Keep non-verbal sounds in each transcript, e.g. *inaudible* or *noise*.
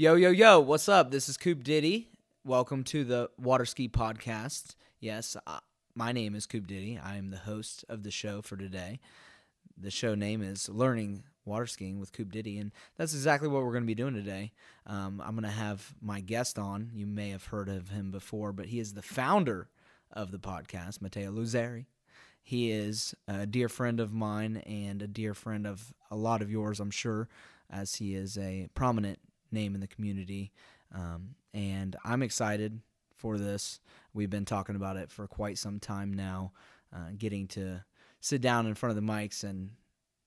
Yo, yo, yo, what's up? This is Coop Diddy. Welcome to the Waterski Podcast. Yes, my name is Coop Diddy. I am the host of the show for today. The show name is Learning Water Skiing with Coop Diddy, and that's exactly what we're going to be doing today. Um, I'm going to have my guest on. You may have heard of him before, but he is the founder of the podcast, Matteo Luzzeri. He is a dear friend of mine and a dear friend of a lot of yours, I'm sure, as he is a prominent name in the community. Um, and I'm excited for this. We've been talking about it for quite some time now, uh, getting to sit down in front of the mics and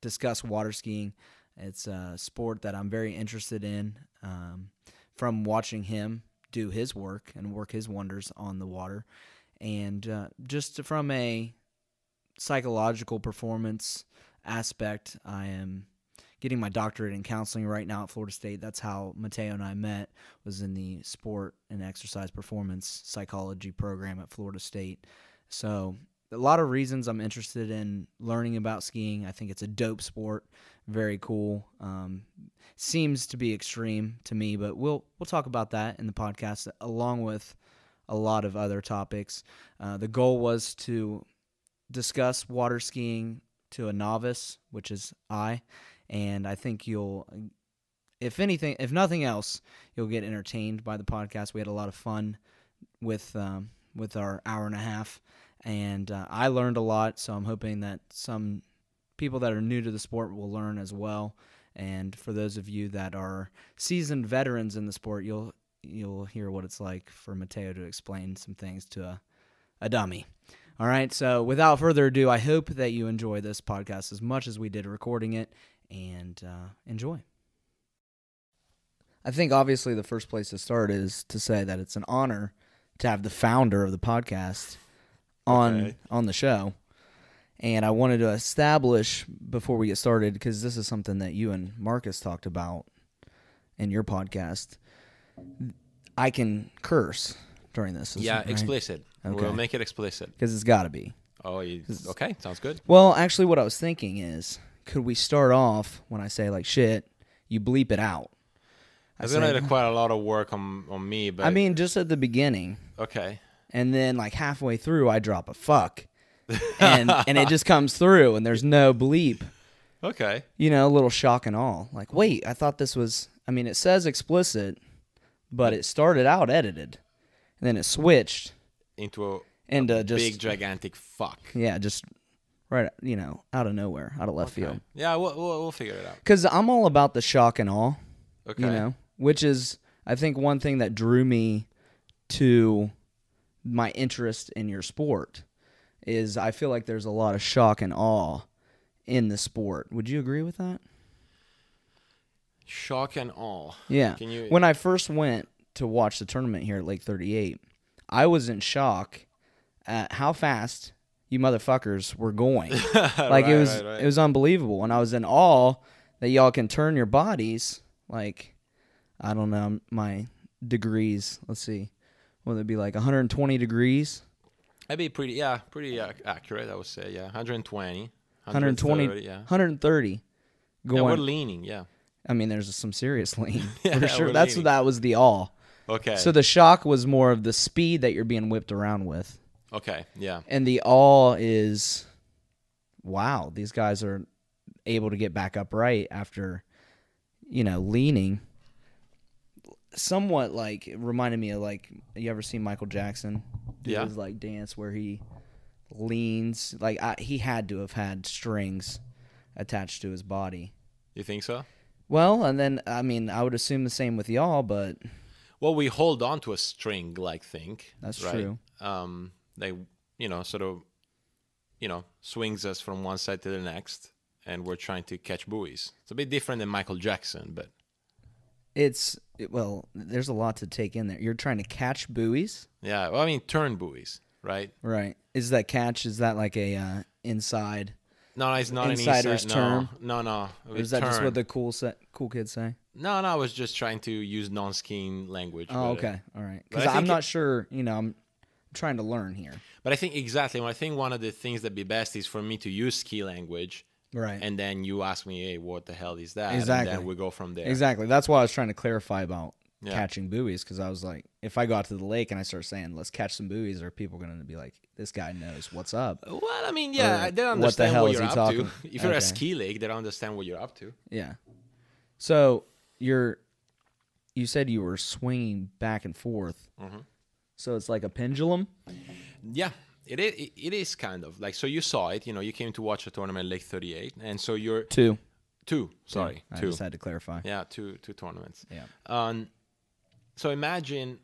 discuss water skiing. It's a sport that I'm very interested in um, from watching him do his work and work his wonders on the water. And uh, just from a psychological performance aspect, I am getting my doctorate in counseling right now at Florida State. That's how Matteo and I met was in the sport and exercise performance psychology program at Florida State. So a lot of reasons I'm interested in learning about skiing. I think it's a dope sport, very cool. Um, seems to be extreme to me, but we'll we'll talk about that in the podcast along with a lot of other topics. Uh, the goal was to discuss water skiing to a novice, which is I, and I think you'll, if anything, if nothing else, you'll get entertained by the podcast. We had a lot of fun with um, with our hour and a half, and uh, I learned a lot. So I'm hoping that some people that are new to the sport will learn as well. And for those of you that are seasoned veterans in the sport, you'll you'll hear what it's like for Matteo to explain some things to a, a dummy. All right. So without further ado, I hope that you enjoy this podcast as much as we did recording it and uh, enjoy. I think obviously the first place to start is to say that it's an honor to have the founder of the podcast on Okay. on the show. And I wanted to establish before we get started because this is something that you and Marcus talked about in your podcast. I can curse during this. Yeah, right? explicit. Okay. We'll make it explicit. because it's got to be. Oh, you, okay, sounds good. Well, actually, what I was thinking is, could we start off when I say like shit, you bleep it out? I It's gonna require a lot of work on on me, but I mean, just at the beginning, okay. and then like halfway through, I drop a fuck, *laughs* and and it just comes through, and there's no bleep. Okay. You know, a little shock and all. Like, wait, I thought this was. I mean, it says explicit, but it started out edited, and then it switched Into a into just big gigantic fuck. yeah, just right, you know, out of nowhere, out of left Okay. field. Yeah, we'll, we'll we'll figure it out. Because I'm all about the shock and awe. Okay. you know which is i think one thing that drew me to my interest in your sport is i feel like there's a lot of shock and awe in the sport would you agree with that Shock and awe. yeah Can you? when i first went to watch the tournament here at lake 38 i was in shock at how fast you motherfuckers were going *laughs* like Right, it was right, right. it was unbelievable and i was in awe that y'all can turn your bodies like i don't know my degrees let's see would it be like 120 degrees That'd be pretty. Yeah, pretty ac- accurate. I would say. Yeah, 120. 120 130, Yeah. 130 Yeah, going we're leaning. Yeah. i mean there's some serious *laughs* lean Yeah, for sure that's leaning. that was the awe Okay. so the shock was more of the speed that you're being whipped around with okay. Yeah. and the awe is wow these guys are able to get back upright after you know leaning somewhat like it reminded me of like you ever seen michael jackson do Yeah. his like dance where he leans like I, he had to have had strings attached to his body You think so? well and then i mean i would assume the same with y'all but Well, we hold on to a string-like thing. That's right? true. Um, they, you know, sort of, you know, swings us from one side to the next, and we're trying to catch buoys. It's a bit different than Michael Jackson, but it's well there's a lot to take in there you're trying to catch buoys yeah. Well, I mean, turn buoys. right? Right. Is that catch? Is that like a uh, inside? No, it's not Insider's an inside. term? No, no, no. Is that just what the cool set, cool kids say? No, no. I was just trying to use non-skiing language. Oh, uh, okay. All right. Because I'm not it- sure. You know, I'm trying to learn here. But I think exactly. I think one of the things that be best is for me to use ski language, Right. and then you ask me, "Hey, what the hell is that?" And Exactly. then we go from there. Exactly. That's why I was trying to clarify about Yeah. catching buoys because I was like, if I go out to the lake and I start saying, "Let's catch some buoys," are people going to be like, "This guy knows what's up"? Well, I mean, yeah, Or they what the hell what, is you're he up talking- to. If you're a ski lake, they don't understand what you're up to. Yeah. So you're, you said you were swinging back and forth. Mhm. So it's like a pendulum. Yeah, it is. It is kind of like so. You saw it. You know, you came to watch a tournament Lake 38, and so you're Two. two. Sorry, I two. just had to clarify. Yeah, two two tournaments. Yeah. Um, so imagine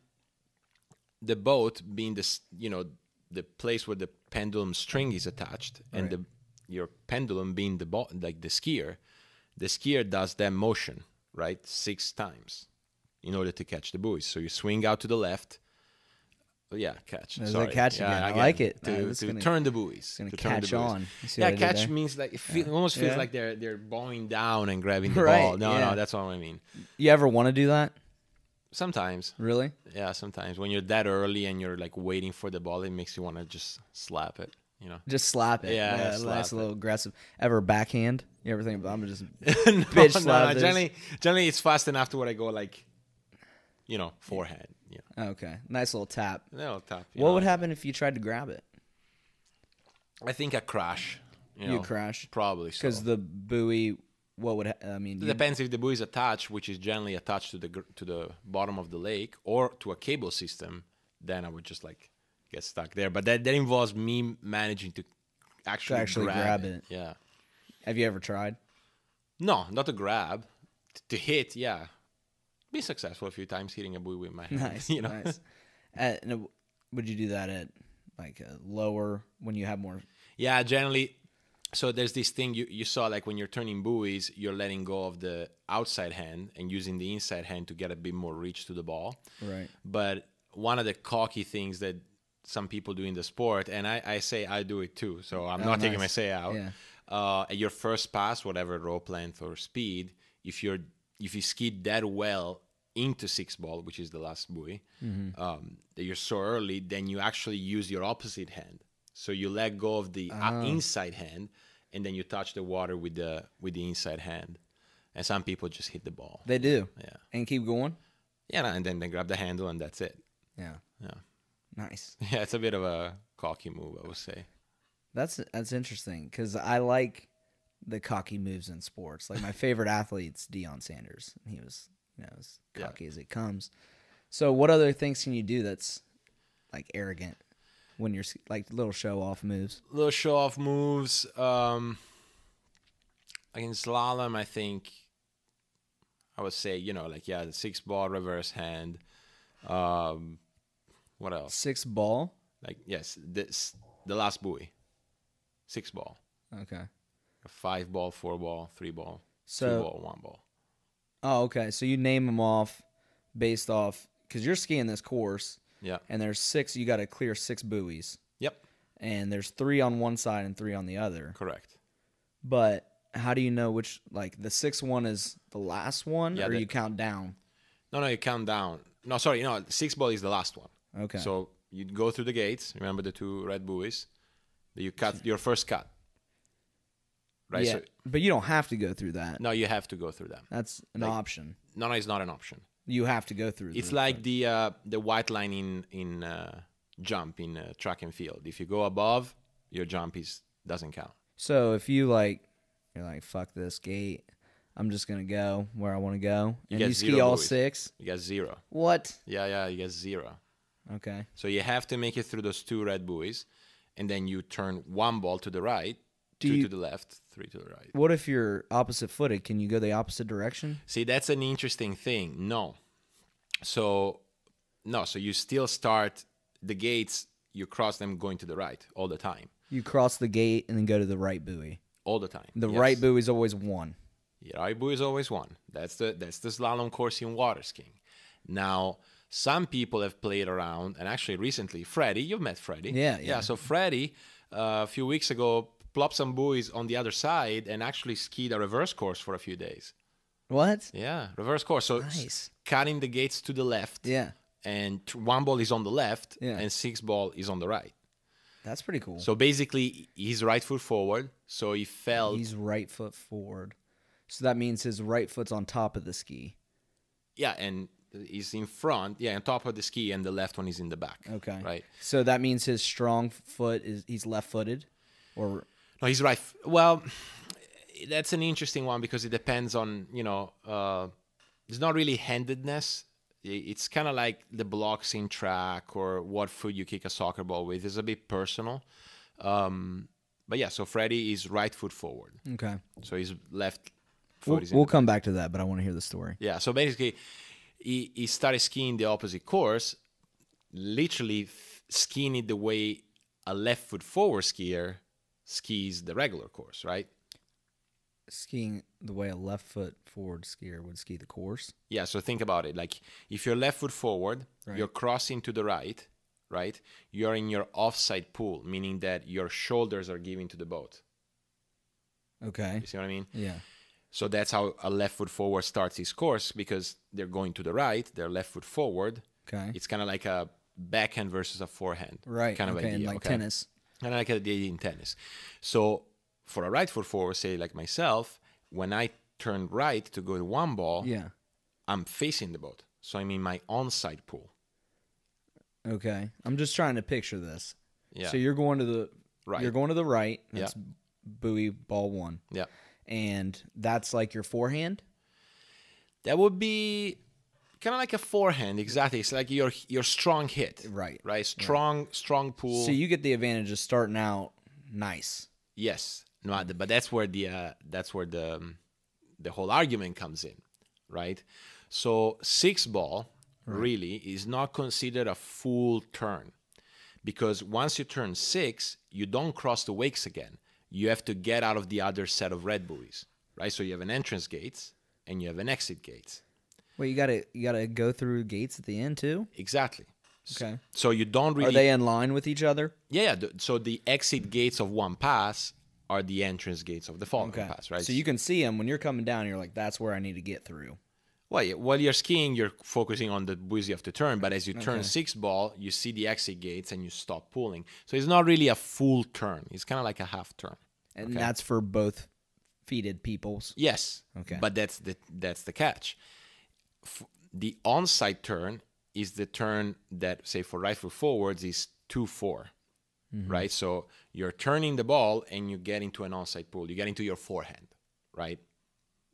the boat being this, you know, the place where the pendulum string is attached, and the your pendulum being the bo- like the skier. The skier does that motion right six times in order to catch the buoys. So you swing out to the left. Yeah, catch. There's a Sorry. catch yeah, again. I like it. To, is to gonna- turn the buoys. gonna to catch on. Yeah, what I did catch means like it, feel, it almost feels Yeah. like they're they're bowing down and grabbing the *laughs* Right, ball. No, yeah. no, that's what I mean. You ever want to do that? Sometimes, Really? yeah, sometimes when you're that early and you're like waiting for the ball, it makes you want to just slap it. You know. Just slap it. Yeah, nice, slap a little aggressive. Ever backhand? You ever think about? I'm just *laughs* no, Bitch slap no. this. Generally, generally it's fast enough to where I go like, you know, forehand. Yeah, oh, okay. Nice little tap. no tap. What know. would happen if you tried to grab it? I think a crash. You, You know, crash probably so. because the buoy. What would ha- I mean? It depends if the buoy is attached, which is generally attached to the gr- to the bottom of the lake, or to a cable system. Then I would just like get stuck there. But that that involves me managing to actually, actually grab, grab it. it. Yeah. have you ever tried? No, not to grab, T- to hit. Yeah, be successful a few times hitting a buoy with my *laughs* hand. Nice. *laughs* you know. Nice. At, and, uh, would you do that at like a lower when you have more? Yeah, generally. So there's this thing you, you saw like when you're turning buoys, you're letting go of the outside hand and using the inside hand to get a bit more reach to the ball. Right. But one of the cocky things that some people do in the sport, and I, I say I do it too, so I'm Oh, not taking my say out. Yeah. Uh, at your first pass, whatever rope length or speed, if you're if you ski that well into six ball, which is the last buoy, Mm-hmm. um, that you're so early, then you actually use your opposite hand. So you let go of the Ah. uh, inside hand, and then you touch the water with the with the inside hand. And some people just hit the ball. They do. Yeah, And keep going. yeah, and then they grab the handle, and that's it. Yeah. Yeah. Nice. *laughs* Yeah, it's a bit of a cocky move, I would say. That's that's interesting because I like the cocky moves in sports. Like my favorite *laughs* athlete's Deion Sanders. He was, you know, as Yeah. cocky as it comes. So, what other things can you do that's like arrogant when you're like little show off moves? Little show off moves. Um, against slalom, I think I would say, you know, like, yeah, the six ball reverse hand. Um, what else? Six ball. Like, yes, this the last buoy. Six ball. Okay. Five ball, four ball, three ball, two ball, one ball. oh, okay. So you name them off based off because you're skiing this course Yeah. and there's six. You got to clear six buoys, Yep. and there's three on one side and three on the other. Correct. But how do you know which like the sixth one is the last one, Yeah, or the- you count down? No, no, you count down. No, sorry, no, six ball is the last one. Okay. So you go through the gates. Remember the two red buoys. You cut your first cut. Right. yeah, So but you don't have to go through that. no, you have to go through them. That's an Like- option. No, no, it's not an option. You have to go through. It's like the uh, the white line in in uh, jump in uh, track and field. If you go above, your jump is doesn't count. so if you like, you're like fuck this gate. I'm just gonna go where I want to go, You and you ski all six. You get zero. What? Yeah, yeah, you get zero. Okay. So you have to make it through those two red buoys, and then you turn one ball to the right, Do two you- to the left, three to the right. What if you're opposite footed? Can you go the opposite direction? See, that's an interesting thing. No. So, no. So you still start the gates, you cross them going to the right all the time. You cross the gate and then go to the right buoy. All the time. The Yes. right buoy is always one. The right buoy is always one. That's the that's the slalom course in water skiing. Now, Some people have played around, and actually recently, Freddie, you've met Freddie. Yeah, yeah. Yeah, so Freddie, uh, a few weeks ago, plopped some buoys on the other side and actually skied a reverse course for a few days. What? Yeah, reverse course. So Nice. cutting the gates to the left. Yeah. And one ball is on the left, Yeah. and six ball is on the right. That's pretty cool. So basically, he's right foot forward. So he fell. He's right foot forward. So that means his right foot's on top of the ski. yeah, and he's in front, yeah, on top of the ski, and the left one is in the back. Okay. right. So that means his strong foot is he's left footed or No, he's right. Well, that's an interesting one because it depends on you know. Uh, it's not really handedness. It's kind of like the blocks in track or what foot you kick a soccer ball with. It's a bit personal. Um, but yeah, so Freddie is right foot forward. Okay. So his left foot We'll, we'll come back to that, but I want to hear the story. Yeah, so basically, he, he started skiing the opposite course, literally f- skiing it the way a left foot forward skier skis the regular course, right? Skiing the way a left foot forward skier would ski the course. Yeah, so think about it. Like if you're left foot forward, Right. you're crossing to the right, right? You're in your offside pool, meaning that your shoulders are giving to the boat. Okay. You see what I mean? Yeah. So that's how a left foot forward starts his course because they're going to the right, they're left foot forward. Okay. It's kind of like a backhand versus a forehand. Right. Kind of okay. idea. and like okay? tennis. And I like the idea in tennis. So for a right foot forward, say like myself, when I turn right to go to one ball, Yeah. I'm facing the boat. So I'm in my onside pool. Okay. I'm just trying to picture this. Yeah. So you're going to the Right. You're going to the right. Yeah. Buoy ball one, yeah. and that's like your forehand. That would be kind of like a forehand, exactly. It's like your your strong hit. Right. Right. Strong, strong pool. So you get the advantage of starting out nice. Yes, no, but that's where the uh, that's where the um, the whole argument comes in, right? So six ball really is not considered a full turn because once you turn six, you don't cross the wakes again. You have to get out of the other set of red buoys, right? So you have an entrance gates and you have an exit gates. Well, you gotta you gotta go through gates at the end too. Exactly. Okay. So you don't really Are they in line with each other? yeah. So the exit gates of one pass are the entrance gates of the following Okay. pass, right? So you can see them when you're coming down. You're like, that's where I need to get through. Well, yeah, while you're skiing, you're focusing on the buoys of the turn. But as you turn Okay. six ball, you see the exit gates and you stop pulling. So it's not really a full turn. It's kind of like a half turn. And that's for both feeted peoples. Yes. Okay. But that's the that's the catch. F- the onside turn is the turn that, say, for right foot forwards, is two four, Mm-hmm. right? So you're turning the ball and you get into an onside pull. You get into your forehand, right?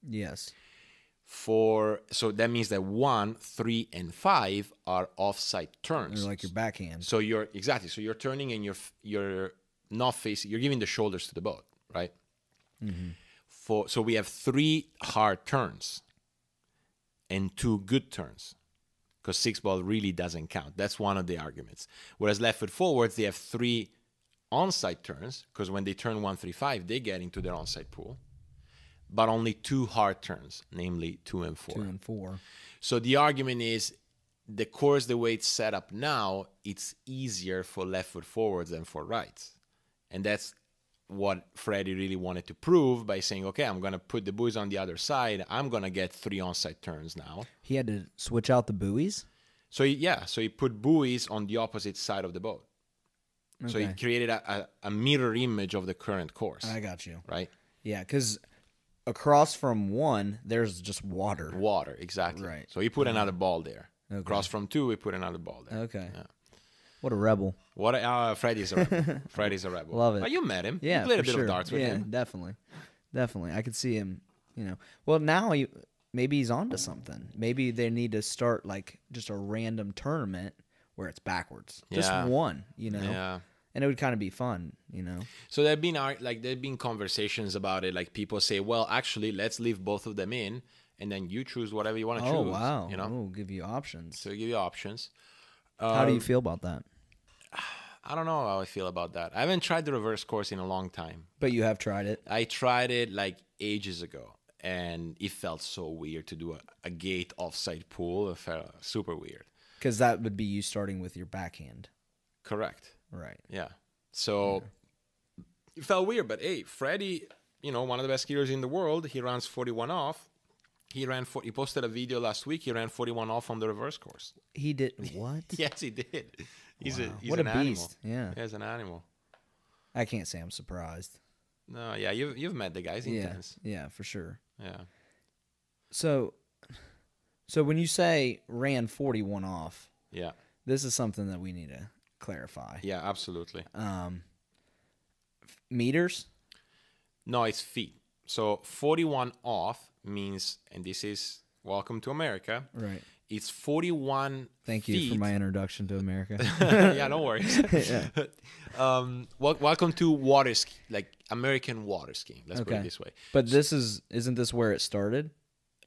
Yes. For so that means that one, three, and five are offside turns. They're like your backhand. So you're exactly so you're turning and you're you're not facing. You're giving the shoulders to the boat, right? For so we have three hard turns and two good turns because six ball really doesn't count. That's one of the arguments. Whereas left foot forwards, they have three onside turns because when they turn one, three, five, they get into their onside pool, but only two hard turns, namely two and four. Two and four. So the argument is the course, the way it's set up now, it's easier for left foot forwards than for rights. And that's what Freddie really wanted to prove by saying, okay, I'm going to put the buoys on the other side. I'm going to get three onside turns now. He had to switch out the buoys. So, he, yeah, so he put buoys on the opposite side of the boat. So he created a, a, a mirror image of the current course, I got you. right? Yeah, because across from one, there's just water. Water, exactly. Right. So he put another ball there. Okay. Across from two, we put another ball there. Okay. Yeah. What a rebel. What? Uh, Freddie's a rebel. *laughs* Freddie's a rebel. Love it. Oh, you met him. Yeah, you played a bit sure. of darts with yeah, him. definitely, definitely. I could see him. You know, well now he, maybe he's onto something. Maybe they need to start like just a random tournament where it's backwards, yeah. just one. You know, Yeah. and it would kind of be fun. You know, So there've been like there've been conversations about it. Like people say, well, actually, let's leave both of them in, and then you choose whatever you want to oh choose. wow, You know, oh, give you options. so give you options. How do you Um, feel about that? *sighs* I don't know how I feel about that. I haven't tried the reverse course in a long time. But you have tried it. I tried it like ages ago, and it felt so weird to do a, a gate offside pool. It felt super weird. Because that would be you starting with your backhand. Correct. Right. Yeah. So it felt weird, but hey, Freddie, you know, one of the best skiers in the world, he runs 41 off. He ran. For, he posted a video last week. He ran 41 off on the reverse course. He did *laughs* what? Yes, he did. He's Wow. a he's what an a animal. beast. Yeah. He's an animal. I can't say I'm surprised. No, yeah, you've you've met the guys. Yeah. Intense. Yeah, for sure. Yeah. So so when you say ran 41 off, Yeah. this is something that we need to clarify. Yeah. Absolutely. Um meters? No, it's feet. So 41 off means, and this is welcome to America. Right. It's 41. Thank you for my introduction to America. *laughs* yeah, no worries. *laughs* um, wel- welcome to water ski, like American water skiing. Let's put it this way. but this is isn't this where it started?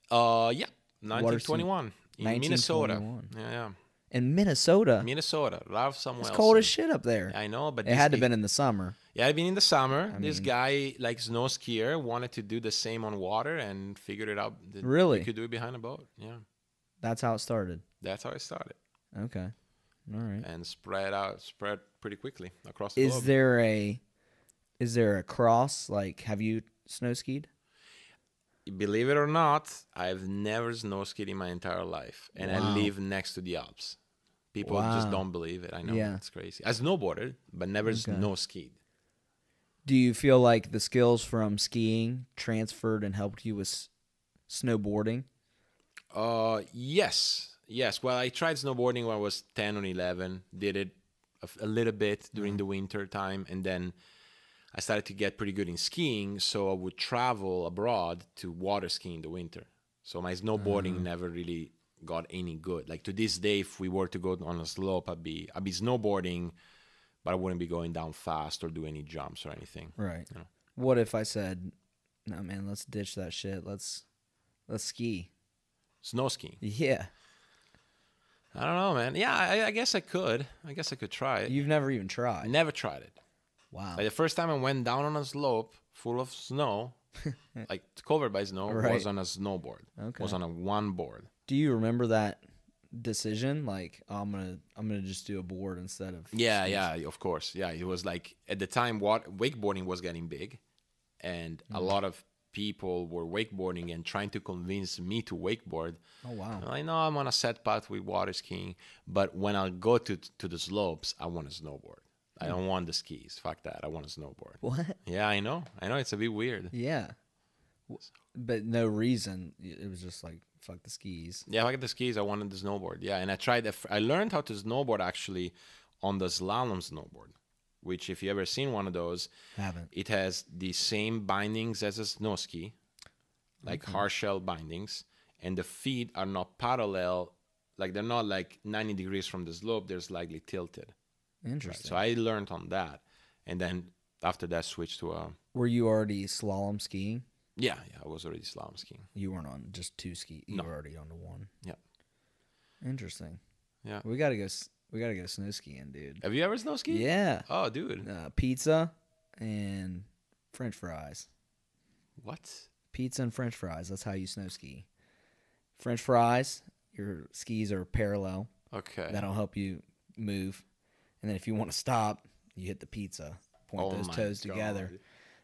Uh, yeah, Water ski- 1921 in Minnesota. Yeah, yeah, In Minnesota. Minnesota. Ralph somewhere. It's cold as shit up there. I know, but It had to been in the summer. Yeah, I've been in the summer. I this mean- guy, like snow skier, wanted to do the same on water and figured it out. that Really? You could do it behind a boat. Yeah, That's how it started. that's how it started, Okay. All right. and spread out, spread pretty quickly across the Is globe. there a is there a cross? Like have you snow skied? Believe it or not, I've never snow skied in my entire life, and I live next to the Alps. People Wow. just don't believe it. I know Yeah. it's crazy. I snowboarded, but never Okay. snow skied. Do you feel like the skills from skiing transferred and helped you with s- snowboarding? Uh, yes, yes. Well, I tried snowboarding when I was ten or eleven. Did it a little bit during Mm-hmm. the winter time, and then I started to get pretty good in skiing. So I would travel abroad to water ski in the winter. So my snowboarding Mm-hmm. never really got any good. Like to this day, if we were to go on a slope, I'd be I'd be snowboarding, but I wouldn't be going down fast or do any jumps or anything. Right. Yeah. What if I said, "No, man, let's ditch that shit. Let's let's ski." Snow skiing. Yeah. I don't know, man. Yeah, I, I guess I could. I guess I could try it. You've never even tried. never tried it. Wow. Like the first time I went down on a slope full of snow, *laughs* like covered by snow, Right. was on a snowboard. Okay. Was on a one board. Do you remember that decision? Like, oh, I'm gonna I'm gonna just do a board instead of Yeah, yeah, of course. Yeah, it was like at the time what wakeboarding was getting big and a Mm. lot of people were wakeboarding and trying to convince me to wakeboard. Oh wow. I know I'm on a set path with water skiing, but when I go to to the slopes, I want to snowboard. I Hmm. don't want the skis. Fuck that. I want to snowboard. What? Yeah, I know. I know it's a bit weird. Yeah. But no reason. It was just like fuck the skis. Yeah, get the skis, I wanted the snowboard. Yeah, and I tried. The, f- I learned how to snowboard actually on the slalom snowboard, which if you ever seen one of those, Haven't. it has the same bindings as a snow ski, like hard shell bindings, and the feet are not parallel. Like they're not like 90 degrees from the slope. They're slightly tilted. Interesting. So I learned on that, and then after that switched to a Were you already slalom skiing? yeah yeah. I was already slalom skiing. You weren't on just two ski. You No. were already on the one. Yeah. Interesting. Yeah. We gotta go. s- We gotta go snow skiing, dude. Have you ever snow skied? Yeah. Oh, dude. Uh, pizza and French fries. What? Pizza and French fries. That's how you snow ski. French fries. Your skis are parallel. Okay. That'll help you move. And then if you want to stop, you hit the pizza. Point those Oh my toes God. together.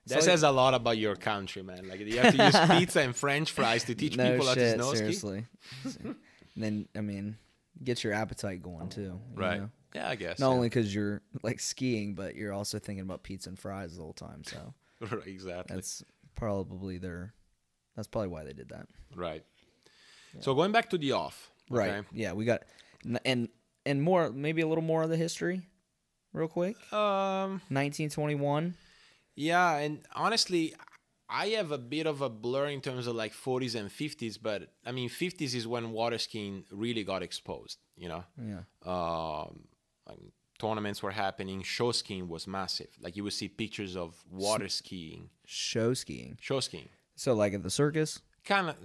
That So- says a lot about your country, man. Like you have to use *laughs* pizza and French fries to teach no people how to shit, snow ski. seriously. *laughs* then I mean, get your appetite going too. you Right. know? Yeah, I guess. Not yeah. only because you're like skiing, but you're also thinking about pizza and fries the whole time. So *laughs* right, exactly. that's probably their. That's probably why they did that. right. So going back to the off. Right. okay? Yeah, we got and and more maybe a little more of the history, real quick. Um. 1921. Yeah, and honestly, I have a bit of a blur in terms of like 40s and 50s, but I mean 50s is when water skiing really got exposed. You know. Yeah. Um. um, Tournaments were happening. Show skiing was massive. Like you would see pictures of water skiing, Show skiing. show skiing. So like at the circus. kind of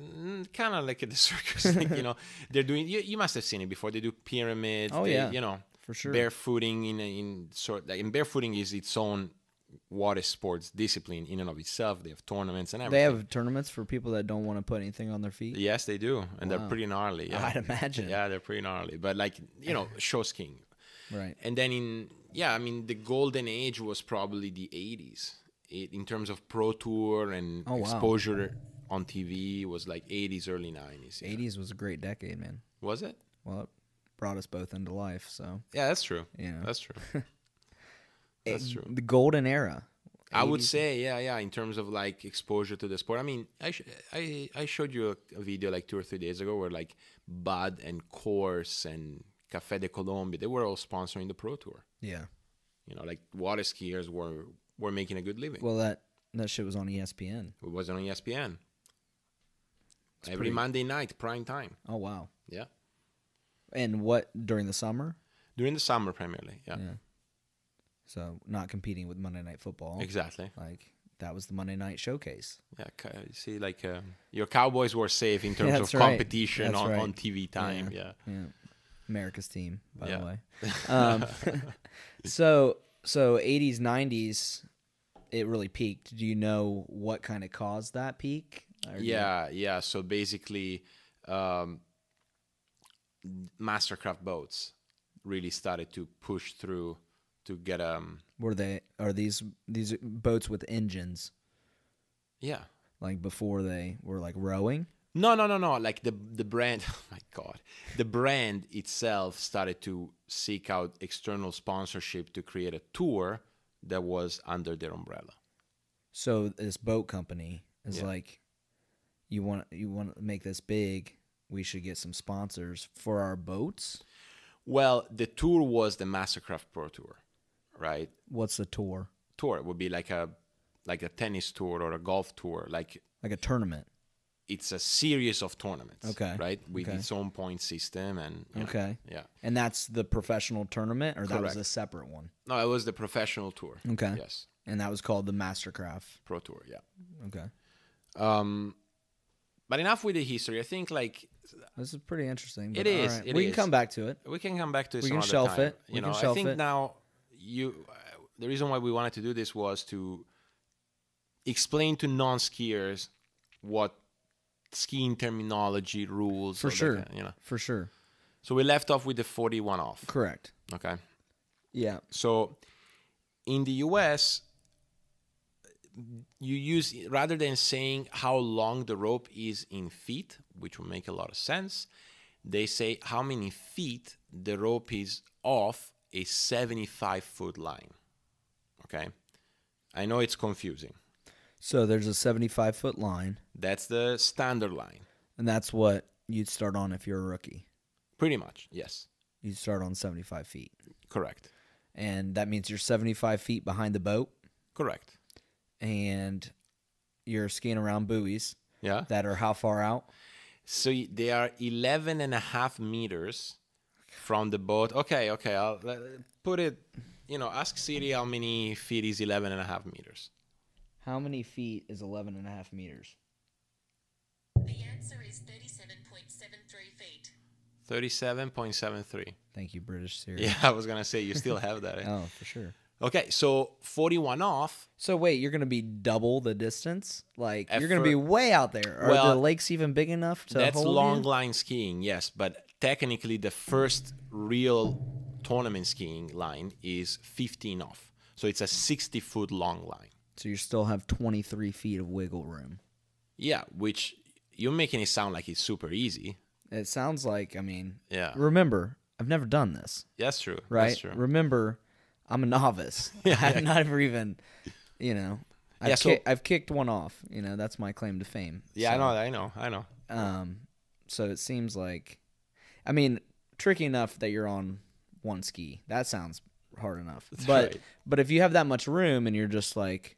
kind of like at the *laughs* circus like, you know they're doing you, you must have seen it before they do pyramids Oh, they, yeah. you know For sure. barefooting in in sort like and barefooting is its own water sports discipline in and of itself. They have tournaments and everything. They have tournaments for people that don't want to put anything on their feet. Yes, they do, and they're pretty gnarly. Yeah. I'd imagine. *laughs* Yeah, they're pretty gnarly. But like you know, *laughs* show skiing, Right. and then in yeah, I mean the golden age was probably the '80s it, in terms of pro tour and Oh, wow. exposure on TV was like '80s, early '90s. Yeah. 80s was a great decade, man. Was it? Well, it brought us both into life, so Yeah, that's true. Yeah. that's true. *laughs* That's true. The golden era. I would say, yeah, yeah. In terms of like exposure to the sport, I mean, I sh- I I showed you a, a video like two or three days ago where like Bud and Coors and Café de Colombia they were all sponsoring the pro tour. Yeah. You know, like water skiers were were making a good living. Well, that that shit was on ESPN. it wasn't on ESPN every pretty- Monday night, prime time. Oh wow. Yeah, And what during the summer? during the summer primarily. Yeah, Yeah. So not competing with Monday Night Football. exactly. Like that was the Monday Night Showcase. Yeah, you see, like uh, your Cowboys were safe in *laughs* terms of right. competition on, right. on TV time. Yeah. Yeah. America's team, by Yeah. the way. *laughs* Um, *laughs* so so 80s 90s it really peaked. Do you know what kind of caused that peak? Yeah, yeah. So basically, um, Mastercraft boats really started to push through to get um Were they are these these boats with engines yeah. like before they were like rowing? No, no, no, no. Like the the brand. *laughs* Oh my god, the brand itself started to seek out external sponsorship to create a tour that was under their umbrella. So this boat company is Yeah. like, you want you want to make this big. We should get some sponsors for our boats. Well, the tour was the Mastercraft Pro Tour, right? What's the tour? Tour It would be like a like a tennis tour or a golf tour, like Like a tournament. it's a series of tournaments. Okay. Right? With Okay. its own point system and you know, Okay. yeah. And that's the professional tournament, or that was a separate one. No, it was the professional tour. Okay. Yes. And that was called the Mastercraft. Pro tour, yeah. Okay. Um but enough with the history. I think like This is pretty interesting. It all right. it we can come back to it. we can come back to it We can shelf time. it. We You can know, I think it. now you uh, the reason why we wanted to do this was to explain to non-skiers what skiing terminology rules For all that sure. you know. For sure. So we left off with the 41 off. Correct. Okay. Yeah. So in the US, you use rather than saying how long the rope is in feet, which will make a lot of sense, they say how many feet the rope is off a 75 foot line. Okay. I know it's confusing. So there's a 75 foot line, That's the standard line. and that's what you'd start on if you're a rookie. Pretty much. Yes. You'd start on 75 feet. Correct. And that means you're 75 feet behind the boat, Correct. and you're skiing around buoys Yeah. that are how far out? So they are 11 and a half meters from the boat. Okay, okay. I'll uh, put it, you know, ask Siri how many feet is 11 and a half meters. How many feet is 11 and a half meters? The answer is 37.73 feet. 37.73. Thank you, British Siri. Yeah, I was going to say you still have that. eh? *laughs* Oh, for sure. Okay, so 41 off. So wait, you're gonna be double the distance? Like At you're gonna be way out there. Are Well, the lakes even big enough to That's hold long you? line skiing, yes, but technically the first real tournament skiing line is 15 off. So it's a 60 foot long line. So you still have 23 feet of wiggle room. Yeah, which you're making it sound like it's super easy. It sounds like, I mean, Yeah. remember, I've never done this, That's true. right? That's true. Remember, I'm a novice. *laughs* yeah, I've never even, you know, I've, Yeah, so- ki- I've kicked one off. You know, that's my claim to fame. Yeah, I know, I know, I know. Um, so it seems like, I mean, tricky enough that you're on one ski. That sounds hard enough. *laughs* but right. but if you have that much room and you're just like,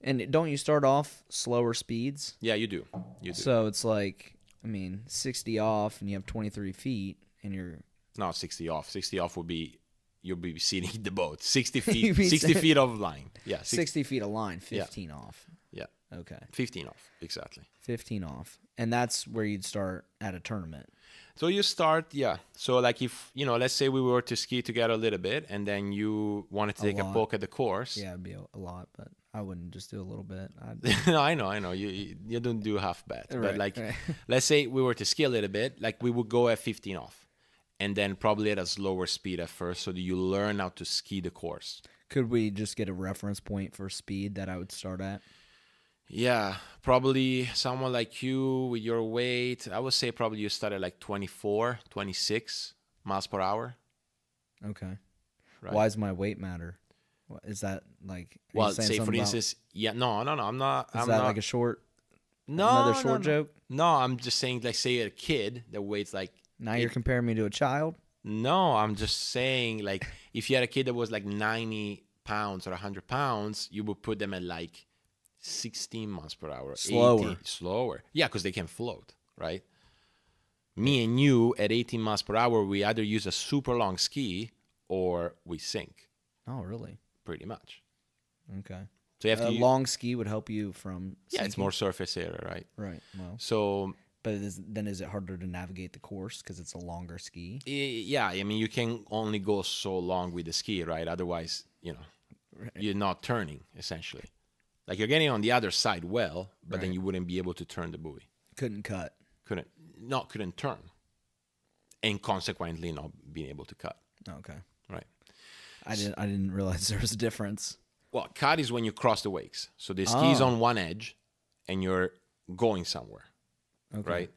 and don't you start off slower speeds? Yeah, you do. You do. So it's like, I mean, 60 off and you have 23 feet and you're no, 60 off. 60 off would be you'll be seating *laughs* the boat. 60 *laughs* feet. 60 sitting- feet of line. Yeah, 60, 60 feet of line, 15 off. Yeah, Okay. 15 off. Exactly. 15 off. And that's where you'd start at a tournament. So you start, yeah. So like if you know, let's say we were to ski together a little bit, and then you wanted to A take a poke at the course. Yeah, it'd be a, lot, but I wouldn't just do a little bit. *laughs* No, I know, I know. You you, don't do half bad, but like right. *laughs* let's say we were to ski a little bit, like we would go at 15 off, and then probably at a slower speed at first, so that you learn how to ski the course. Could we just get a reference point for speed that I would start at? Yeah, probably someone like you with your weight, I would say probably you started like 24, 26 miles per hour. Okay. Right. Why does my weight matter? is that like? Well, say for something about- instance, yeah, no, no, no, I'm not. is I'm that not, like a short? no, another short no. joke? No, I'm just saying, like, say a kid that weighs like. Now you're comparing me to a child. No, I'm just saying, like, if you had a kid that was like 90 pounds or 100 pounds, you would put them at like 16 miles per hour. Slower. 18 slower. Yeah, because they can float, right? Me and you at 18 miles per hour, we either use a super long ski or we sink, Oh, really? pretty much. Okay. So you have A to. long ski would help you from. yeah, it's more surface area, right? Right. Well, So but is, then is it harder to navigate the course because it's a longer ski? Yeah i mean you can only go so long with the ski right otherwise you know you're not turning essentially like you're getting on the other side well but then you wouldn't be able to turn the buoy Couldn't cut. couldn't not couldn't turn and consequently not being able to cut Okay. right I didn't. I didn't realize *laughs* there was a difference. well cut is when you cross the wakes so the ski's Ah. on one edge and you're going somewhere Okay. right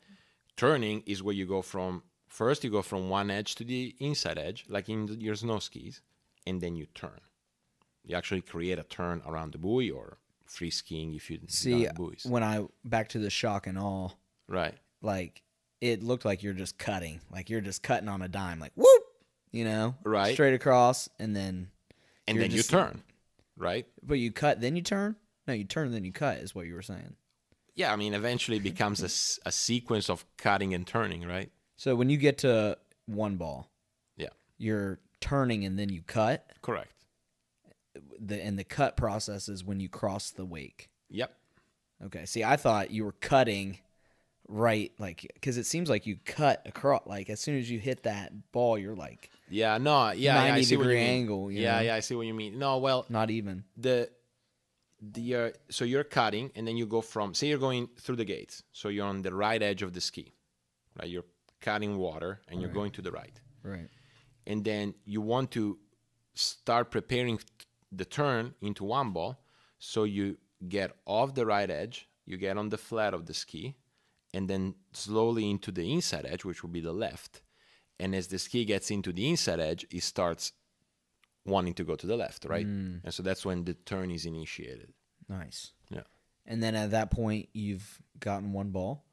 turning is where you go from first you go from one edge to the inside edge like in your snow skis and then you turn you actually create a turn around the buoy or free skiing if you See, buoys when I back to the shock and awe, right like it looked like you're just cutting, like you're just cutting on a dime, like whoop, you know, Right. straight across, and then and then just- you turn right but you cut, then you turn. No, you turn, then you cut, is what you were saying. yeah i mean eventually it becomes a, a sequence of cutting and turning right So when you get to one ball, yeah you're turning and then you cut. correct The and the cut process is when you cross the wake. yep Okay. See, I thought you were cutting right, like, because it seems like you cut across. Like as soon as you hit that ball, you're like yeah no yeah, yeah I 90 see what you degree mean. angle, you yeah know? yeah i see what you mean no well not even. the the uh, so you're cutting and then you go from say you're going through the gates so you're on the right edge of the ski right you're cutting water and you're going to the right Right. and then you want to start preparing the turn into one ball. So you get off the right edge you get on the flat of the ski and then slowly into the inside edge which will be the left. And as the ski gets into the inside edge it starts wanting to go to the left right? Mm. And so that's when the turn is initiated. Nice. yeah. And then at that point, you've gotten one ball,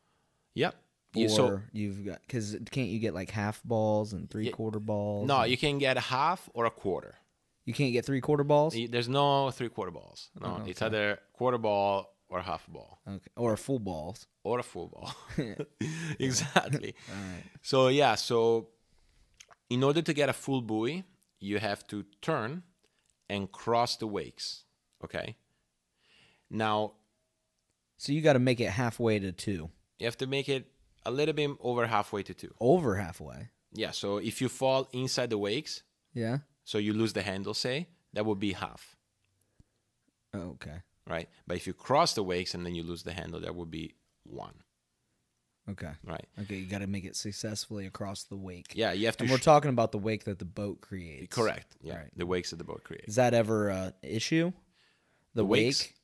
yep. Or You- so you've got because can't you get like half balls and three quarter balls? no and- you can get half or a quarter you can't get three quarter balls. There's no three quarter balls no Oh, it's either quarter ball or half ball Okay, or full balls. or a full ball. *laughs* *laughs* exactly. *laughs* All right. So yeah, so in order to get a full buoy, you have to turn and cross the wakes. Okay. Now So you got to make it halfway to two, you have to make it a little bit over halfway to two. over halfway. Yeah. So if you fall inside the wakes, Yeah. So you lose the handle, say that would be half, Oh, okay. right? But if you cross the wakes and then you lose the handle, that would be one, Okay. right? Okay. You got to make it successfully across the wake. Yeah. You have to. And we're talking about the wake that the boat creates. correct. Yeah. Right. The wakes that the boat creates. Is that ever an issue? The, wakes? wake?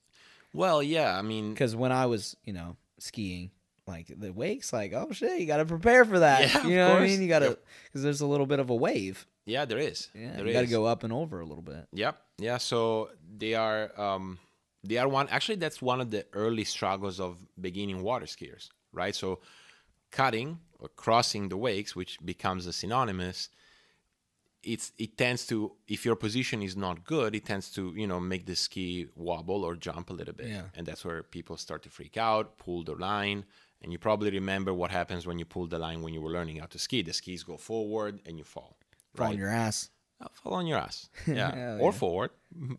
Well, yeah. I mean, Because when I was, you know, skiing, like the wake's like, oh shit, you got to prepare for that. *laughs* Yeah, you know what I mean? You got to, because there's a little bit of a wave. Yeah, there is. Yeah. there you got to go up and over a little bit. Yep. Yeah. So they are. Um, they are one. Actually, that's one of the early struggles of beginning water skiers, right? So, cutting or crossing the wakes, which becomes a synonymous. It's it tends to if your position is not good, it tends to you know make the ski wobble or jump a little bit, Yeah. and that's where people start to freak out, pull the line, and you probably remember what happens when you pull the line when you were learning how to ski. The skis go forward and you fall. Fall right? on your ass. Uh, fall on your ass. *laughs* Yeah. Or forward,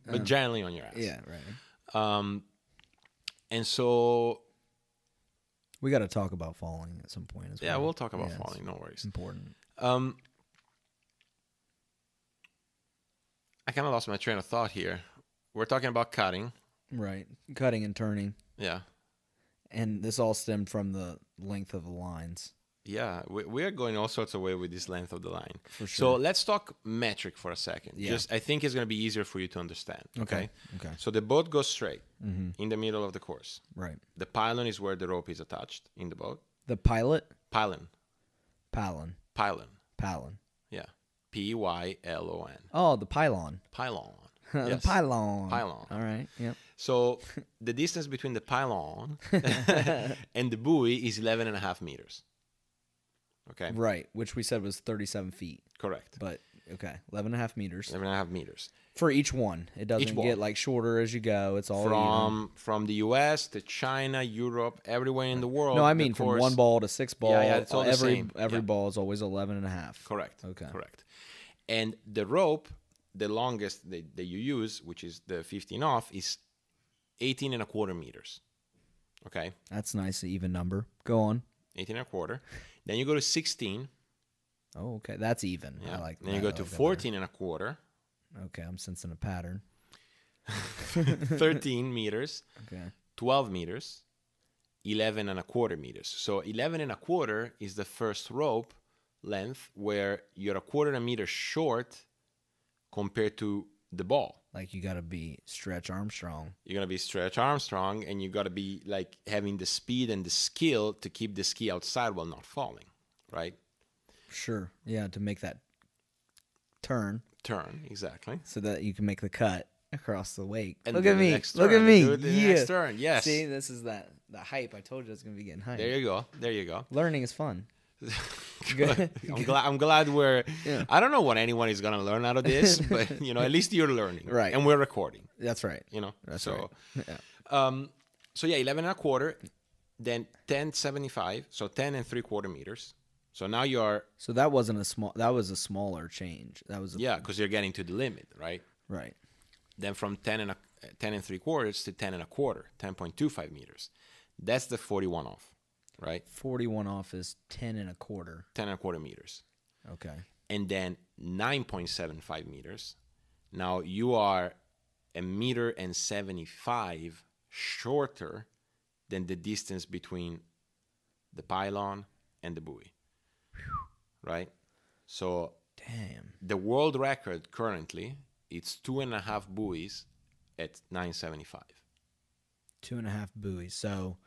but generally on your ass. Yeah, right. Um, and so We got to talk about falling at some point as well. Yeah, we'll talk about Yeah, falling. No worries. Important. Um, I kind of lost my train of thought here. We're talking about cutting. Right. Cutting and turning. Yeah. And this all stemmed from the length of the lines. Yeah, we, we are going all sorts of way with this length of the line. For So let's talk metric for a second. Yeah. Just I think it's going to be easier for you to understand. Okay. Okay. So the boat goes straight Mm-hmm. in the middle of the course. Right. The pylon is where the rope is attached in the boat. The pilot, Pylon. pylon, Pylon. pylon. Yeah. P Y L O N. Oh, the pylon. Pylon. *laughs* the Yes. pylon. Pylon. All right. Yep. So the distance between the pylon *laughs* *laughs* and the buoy is 11 and a half meters. Okay. Right. Which we said was 37 feet. Correct. But okay, 11 and a half meters 11 and a half meters. for each one. It doesn't one. get like shorter as you go. It's all even. from from the US to China, Europe, everywhere in the world. No, I the mean from course- one ball to six ball. yeah, it's all the every same. every Yeah. ball is always 11 and a half. Correct. Okay. Correct. And the rope, the longest that, that you use, which is the 15 off, is 18 and a quarter meters. Okay. That's nice, even number. Go on. 18 and a quarter. Then you go to 16. Oh, okay. That's even. Yeah. I like then you go to like 14 and a quarter. Okay, I'm sensing a pattern. *laughs* 13 *laughs* meters, Okay. 12 meters, 11 and a quarter meters. So 11 and a quarter is the first rope length where you're a quarter of a meter short compared to the ball. Like you got to be Stretch Armstrong. You're gonna be Stretch Armstrong, and you gotta be like having the speed and the skill to keep the ski outside while not falling, right? Sure. Yeah, to make that turn Turn exactly. so that you can make the cut across the wake. And Look at me. Look at me. yeah. next turn, yes. See, this is that the hype. I told you it's gonna be getting hype. There you go. There you go. Learning is fun. *laughs* *laughs* Good. I'm glad. I'm glad we're. Yeah. I don't know what anyone is gonna learn out of this, *laughs* but you know, at least you're learning, Right. And we're recording. That's right. You know, That's so. right. *laughs* Yeah. Um, so yeah, 11 and a quarter, then 1075, so 10 and three quarter meters. So now you are, So that wasn't a small. That was a smaller change. That was a, yeah, because you're getting to the limit, right? right. Then from 10 and a, 10 and three quarters to 10 and a quarter, 10.25 meters. That's the 41 off, right? Forty-one off is ten and a quarter. 10 and a quarter meters. Okay. And then 9.75 meters. Now you are a meter and 75 shorter than the distance between the pylon and the buoy. Right? So Damn. the world record currently it's two and a half buoys at 975. Two and a half buoys. So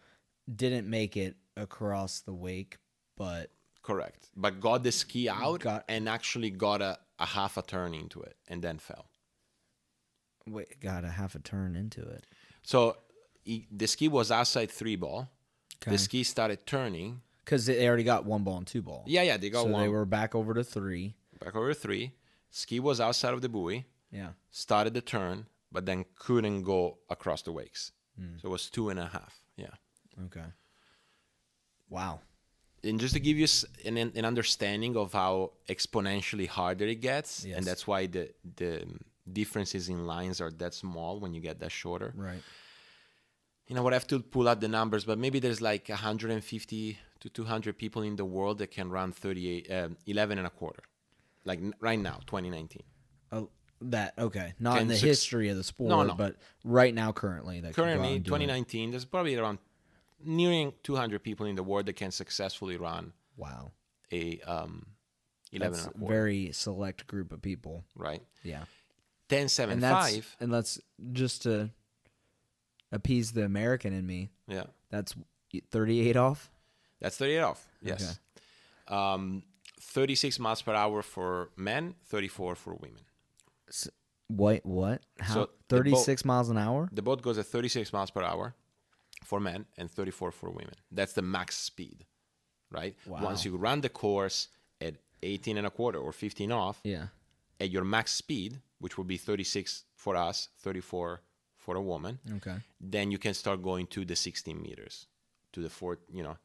didn't make it across the wake, but Correct. But got the ski out Got- and actually got a, a half a turn into it and then fell. wait, got a half a turn into it. So he, the ski was outside three ball. Okay. The ski started turning. Because they already got one ball and two ball. Yeah, yeah, they got so one they were back over to three. back over three. Ski was outside of the buoy, Yeah. started the turn, but then couldn't go across the wakes. Hmm. So it was two and a half. Yeah. Okay. Wow. and just to give you an, an understanding of how exponentially harder it gets Yes. and that's why the the differences in lines are that small when you get that shorter Right. you know what i have to pull out the numbers but maybe there's like 150 to 200 people in the world that can run 38 um, 11 and a quarter like n- right now 2019 Oh, that okay. Not in the history of the sport, no. no. but right now, currently, that could go out currently and do it. 2019 there's probably around nearing 200 people in the world that can successfully run Wow. a um, 11 That's and a very select group of people. right Yeah. 10 And 7 that's 5 and that's just to appease the American in me. yeah That's 38 off. That's 38 off. Yes. Um, 36 miles per hour for men, 34 for women. What? What? How? So the boat- 36 miles an hour? The boat goes at 36 miles per hour for men and 34 for women. That's the max speed, right? Wow. Once you run the course at 18 and a quarter or 15 off, Yeah. at your max speed, which will be 36 for us, 34 for a woman, Okay. then you can start going to the 16 meters, to the fourth, you know,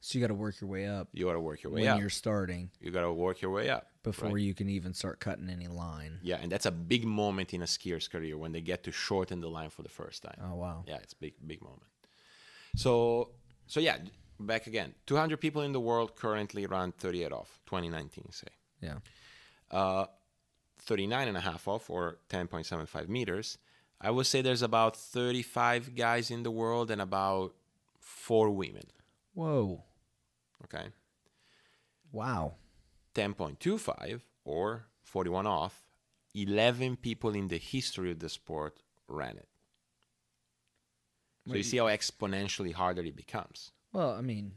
So you got to work your way up you got to work your way when up. When you're starting You got to work your way up. before right? you can even start cutting any line. Yeah, and that's a big moment in a skier's career when they get to shorten the line for the first time. Oh wow. Yeah, it's big, big moment. So, so yeah, back again. 200 people in the world currently run 38 off, 2019, say. Yeah. Uh, 39 and a half off, or 10.75 meters. I would say there's about 35 guys in the world and about four women. Whoa. Okay. Wow. 10.25 or 41 off, 11 people in the history of the sport ran it. So you see how exponentially harder it becomes Well, I mean,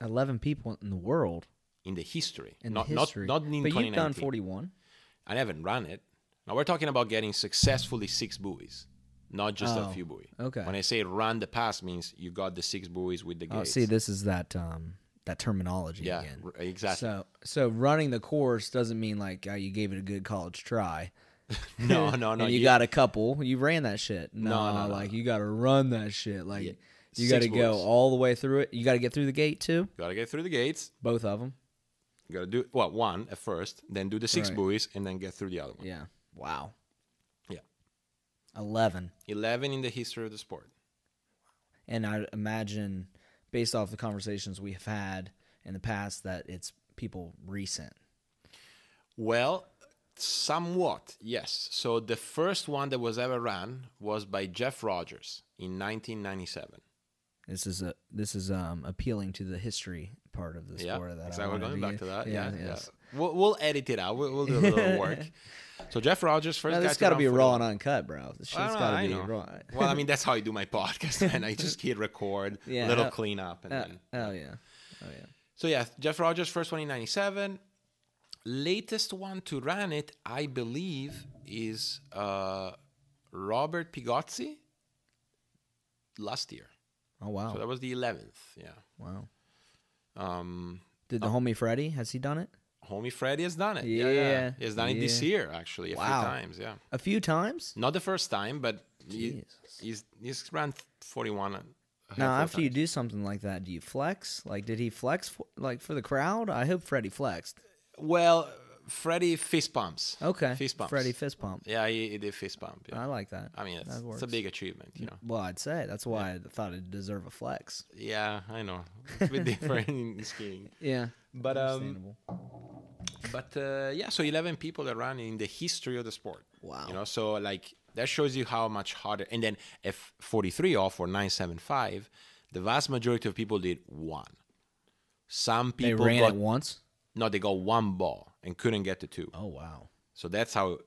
eleven people in the world in the history, in not the history. not not in but 2019. you've done forty-one. I haven't run it. Now we're talking about getting successfully six buoys, not just Oh, a few buoy. okay. When I say run the pass, means you got the six buoys with the Oh, gates. see, this is that um that terminology yeah, again. r- exactly. So, so running the course doesn't mean like uh, you gave it a good college try. No, *laughs* no, no. and you, got a couple. You ran that shit. No, No, no, no. like you got to run that shit. Like Yeah. you got to go all the way through it. You got to get through the gate too. gotta get through the gates. Both of them. You gotta do well one at first, then do the six Right. buoys, and then get through the other one. Yeah. Wow. Yeah. Eleven. 11 in the history of the sport. And I imagine, based off the conversations we have had in the past, that it's people recent. Well, somewhat, yes. So the first one that was ever ran was by Jeff Rogers in 1997. This is a this is um appealing to the history part of the Yeah, sport that exactly. We're going back to that. Yeah, yeah. yes. We'll, we'll edit it out. We'll, we'll do a little *laughs* work. So Jeff Rogers, first No, this got to be raw and uncut, bro. This shit's got to be raw. well, I mean, that's how I do my *laughs* podcast, and I just hit record, Yeah, little hell- cleanup, and Uh, then. oh yeah, oh yeah. So yeah, Jeff Rogers, first one in '97. Latest one to run it, I believe, is uh, Robert Pigozzi. Last year, Oh wow, so that was the 11th. Yeah. wow. Um, Did the homie Freddie has he done it homie Freddie has done it. Yeah, yeah. Yeah, He's done it this year actually a Wow. few times. Yeah, a few times? not the first time, but he, he's he's ran 41. Now, handful of after you do something like that, do you flex? Like, did he flex for, like for the crowd? I hope Freddie flexed. Well, Freddie fist pumps. Okay, fist pumps. Freddie fist pump. Yeah, he, he did fist pump. Yeah. I like that. I mean, it's, that it's a works. big achievement, you know. Well, I'd say that's why I thought it deserve a flex. Yeah, I know. It's a bit different in skiing. *laughs* Yeah, But um, understandable. but uh, yeah, so 11 people that ran in the history of the sport. Wow. You know, so like that shows you how much harder. And then if 43 off or 975, the vast majority of people did one. Some they people ran got it once. No, they got one ball and couldn't get to two. Oh wow. So that's how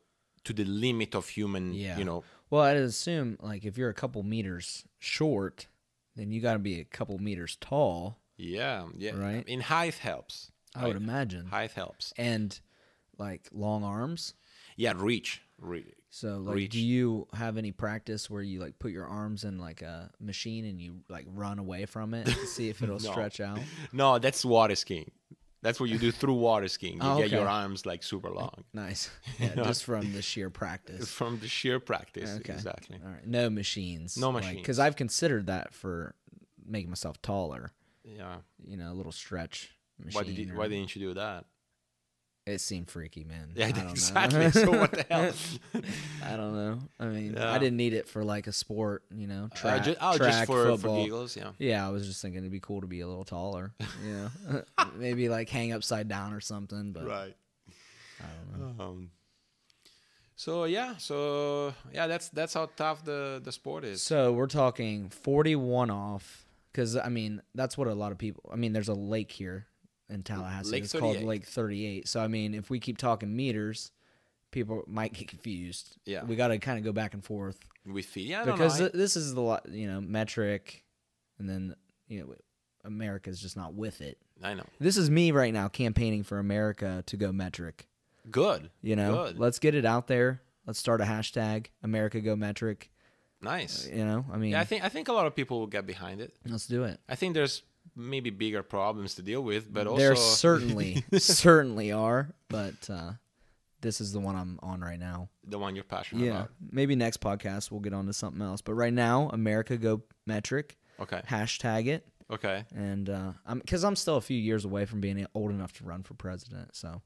to the limit of human. Yeah. You know, Well, I'd assume like if you're a couple meters short, then you got to be a couple meters tall. yeah, yeah. Right. In height helps. I would Height- imagine. Height helps. And like long arms. Yeah, reach. Re- So like, Reach. do you have any practice where you like put your arms in like a machine and you like run away from it to see if *laughs* it'll No. stretch out? *laughs* No, that's water skiing. That's what you do through water skiing. You Oh, get your arms like super long Nice. *laughs* Yeah, just from the sheer practice. *laughs* from the sheer practice. Okay. Exactly. All right. No machines. No machines. Because machines. I've considered that for making myself taller. Yeah. You know, a little stretch machine. Why did you, or- Why didn't you do that? It seemed freaky, man. Yeah, *laughs* I don't know. exactly. so what the hell? *laughs* I don't know. I mean, Yeah. I didn't need it for like a sport, you know, Uh, track, oh, track just for, for football. giggles, yeah. Yeah, I was just thinking it'd be cool to be a little taller, you know, *laughs* maybe like hang upside down or something. But Right. I don't know. Um, so yeah, so yeah, that's that's how tough the the sport is. So we're talking forty-one off, because I mean that's what a lot of people. I mean, there's a lake here in Tallahassee. Lake it's called 38. Lake Thirty-Eight. So I mean, if we keep talking meters, people might get confused. Yeah. we got to kind of go back and forth. With feet, yeah, I don't because. Th- this is the lot, you know, metric, and then you know, America's just not with it. I know. This is me right now campaigning for America to go metric. Good. You know, Good. let's get it out there. Let's start a hashtag America Go Metric. Nice. You know, I mean, Yeah, I think I think a lot of people will get behind it. let's do it. I think there's maybe bigger problems to deal with, but also there certainly, *laughs* certainly are, but uh, this is the one I'm on right now. the one you're passionate Yeah, about. maybe next podcast we'll get on to something else, but right now, America Go Metric. Okay. Hashtag it. Okay. and uh, I'm because I'm still a few years away from being old enough to run for president. So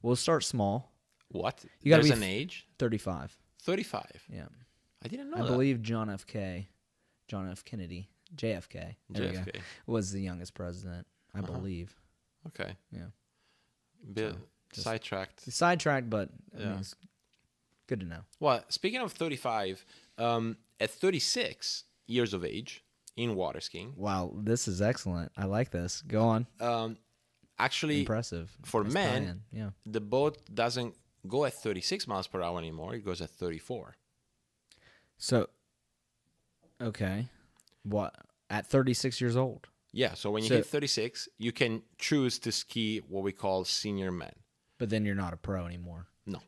we'll start small, What? You gotta be an age? 35. 35. Yeah, I didn't know I that. believe John F. K. John F. Kennedy JFK. There. JFK. Was the youngest president, I Uh-huh. believe. Okay. Yeah. Bit just- sidetracked. Sidetracked, but I mean, it's good to know. Well, speaking of 35, um, at 36 years of age in water skiing, Wow, this is excellent. I like this. Go on. um, actually Impressive. for Nice men. Yeah. the boat doesn't go at 36 miles per hour anymore. It goes at 34. So, okay, what at 36 years old? Yeah, so when you So- hit 36, you can choose to ski what we call senior men. But then you're not a pro anymore. No.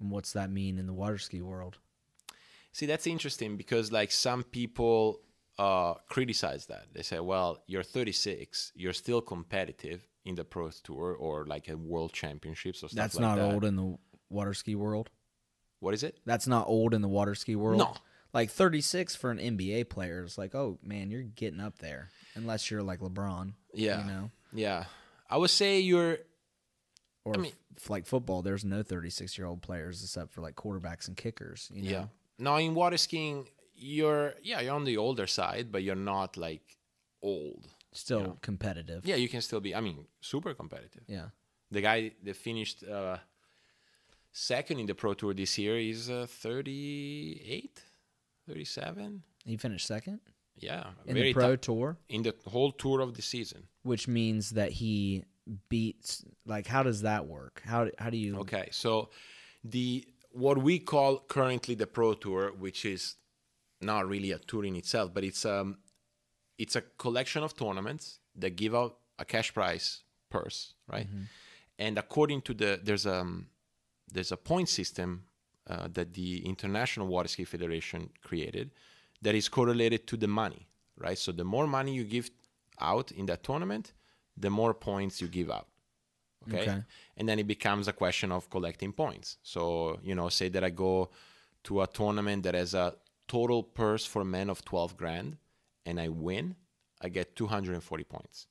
And what's that mean in the water ski world? See, that's interesting because like some people uh, criticize that. They say, well, you're 36, you're still competitive in the pro tour or like at world championships or stuff That's like not that. old in the water ski world. What is it? That's not old in the water ski world. No. Like 36 for an NBA player is like, oh man, you're getting up there. Unless you're like LeBron. Yeah. You know? Yeah. I would say you're Or I mean- f- like football, there's no 36 year old players except for like quarterbacks and kickers. You know? Yeah. Now in water skiing, you're yeah you're on the older side, but you're not like old. Still competitive. Yeah, you can still be. I mean, super competitive. Yeah. The guy that finished uh, second in the pro tour this year is uh, 38, 37. He finished second Yeah, in the pro tough- tour, in the whole tour of the season. which means that he beats. Like, how does that work? How how do you? Okay, so the what we call currently the Pro Tour, which is not really a tour in itself, but it's um it's a collection of tournaments that give out a cash prize purse, right? And according to the there's a there's a point system uh, that the International Water Ski Federation created that is correlated to the money, right? So the more money you give out in that tournament, the more points you give out. Okay? Okay. And then it becomes a question of collecting points. So, you know, say that I go to a tournament that has a total purse for men of 12 grand and I win, I get 240 points.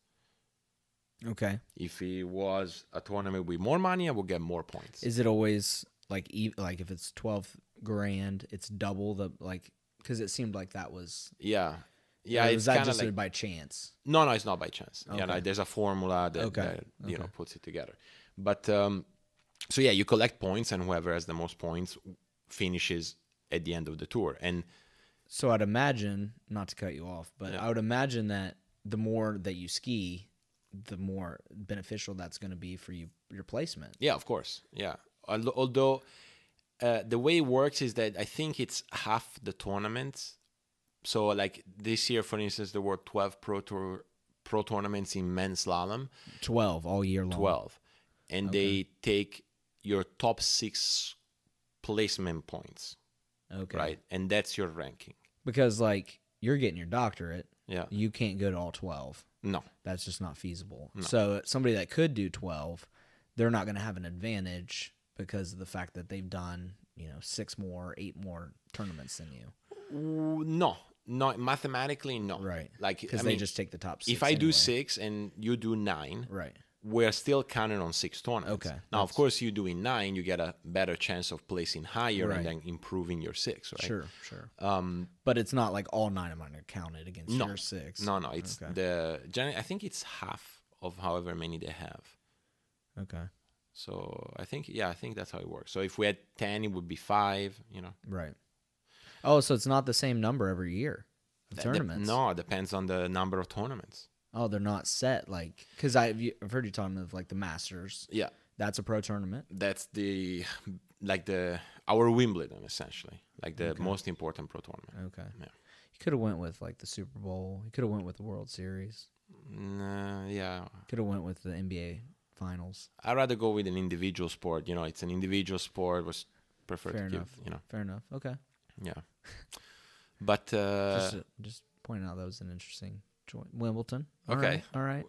Okay. If it was a tournament with more money, I would get more points. Is it always like e- like if it's 12 grand, it's double the like? Because it seemed like that was. yeah. Yeah, it's was that just like by chance? No, no, it's not by chance. Yeah, Okay. no, there's a formula that, Okay, that you know puts it together. But um, so yeah, you collect points, and whoever has the most points finishes at the end of the tour. And So I'd imagine, not to cut you off, but Yeah. I would imagine that the more that you ski, the more beneficial that's going to be for you your placement. yeah, of course, yeah. Al- Although uh, the way it works is that I think it's half the tournaments. So like this year, for instance, there were twelve pro tour pro tournaments in men's slalom. 12 all year long. 12 and they take your top six placement points Okay. right and that's your ranking Because like you're getting your doctorate, yeah you can't go to all 12. no That's just not feasible. So somebody that could do 12, they're not going to have an advantage because of the fact that they've done, you know, six more, eight more tournaments than you. No no mathematically no Right. like Because they mean, just take the top six. if i do six and you do nine Right. we're still counting on six tournaments Okay, now of course you doing nine you get a better chance of placing higher Right. and then improving your six right Sure, sure. um But it's not like all nine of mine are counted against No. your six. no no it's Okay. the i think it's half of however many they have Okay. So I think yeah, I think that's how it works. So if we had ten, it would be five. You know, Right. Oh, so it's not the same number every year of That tournaments. no, it depends on the number of tournaments. Oh, they're not set like because I've I've heard you talking of like the Masters. Yeah, That's a pro tournament. that's the like the our Wimbledon essentially, like the most important pro tournament. Okay. Yeah. You could have went with like the Super Bowl. You could have went with the World Series. Nah, yeah, Could have went with the NBA Finals. I'd rather go with an individual sport. You know, it's an individual sport. Was prefer Fair to enough. give. You know, Fair enough. Okay. yeah. But uh, just just pointing out that was an interesting joint. Wimbledon. All Okay. right, All right.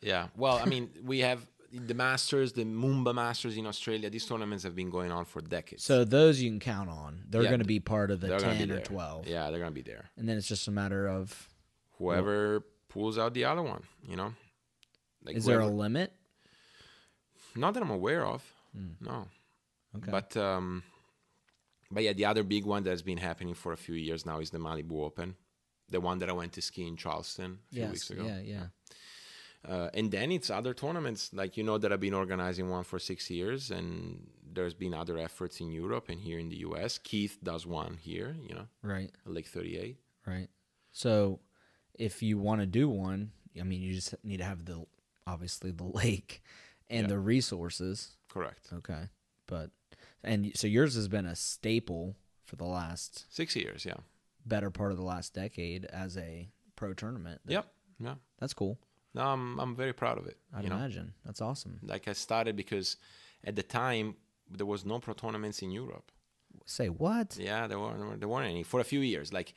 Yeah. Well, I mean, we have the Masters, the Moomba Masters in Australia. These tournaments have been going on for decades. So those you can count on. They're Yeah, going to be part of the they're gonna be ten or twelve. Yeah, they're gonna be there. And then it's just a matter of Whoever pulls out the other one, you know. Like is there a limit? Not that I'm aware of. No. Okay. But um, but yeah, the other big one that's been happening for a few years now is the Malibu Open. the one that I went to ski in Charleston a few yes, weeks ago. yeah, yeah. Uh, and then it's other tournaments, like you know that I've been organizing one for six years, and there's been other efforts in Europe and here in the U.S. Keith does one here, you know, Right, Lake 38. right. So, if you want to do one, I mean, you just need to have the obviously the *laughs* lake and Yeah. the resources. Correct. Okay, but and so yours has been a staple for the last Six years, yeah. better part of the last decade as a pro tournament. Yep. Yeah. That's cool. No, I'm I'm very proud of it. I'd you know, imagine. That's awesome. like I started because at the time there was no pro tournaments in Europe. Say what? Yeah, there weren't there weren't any for a few years. Like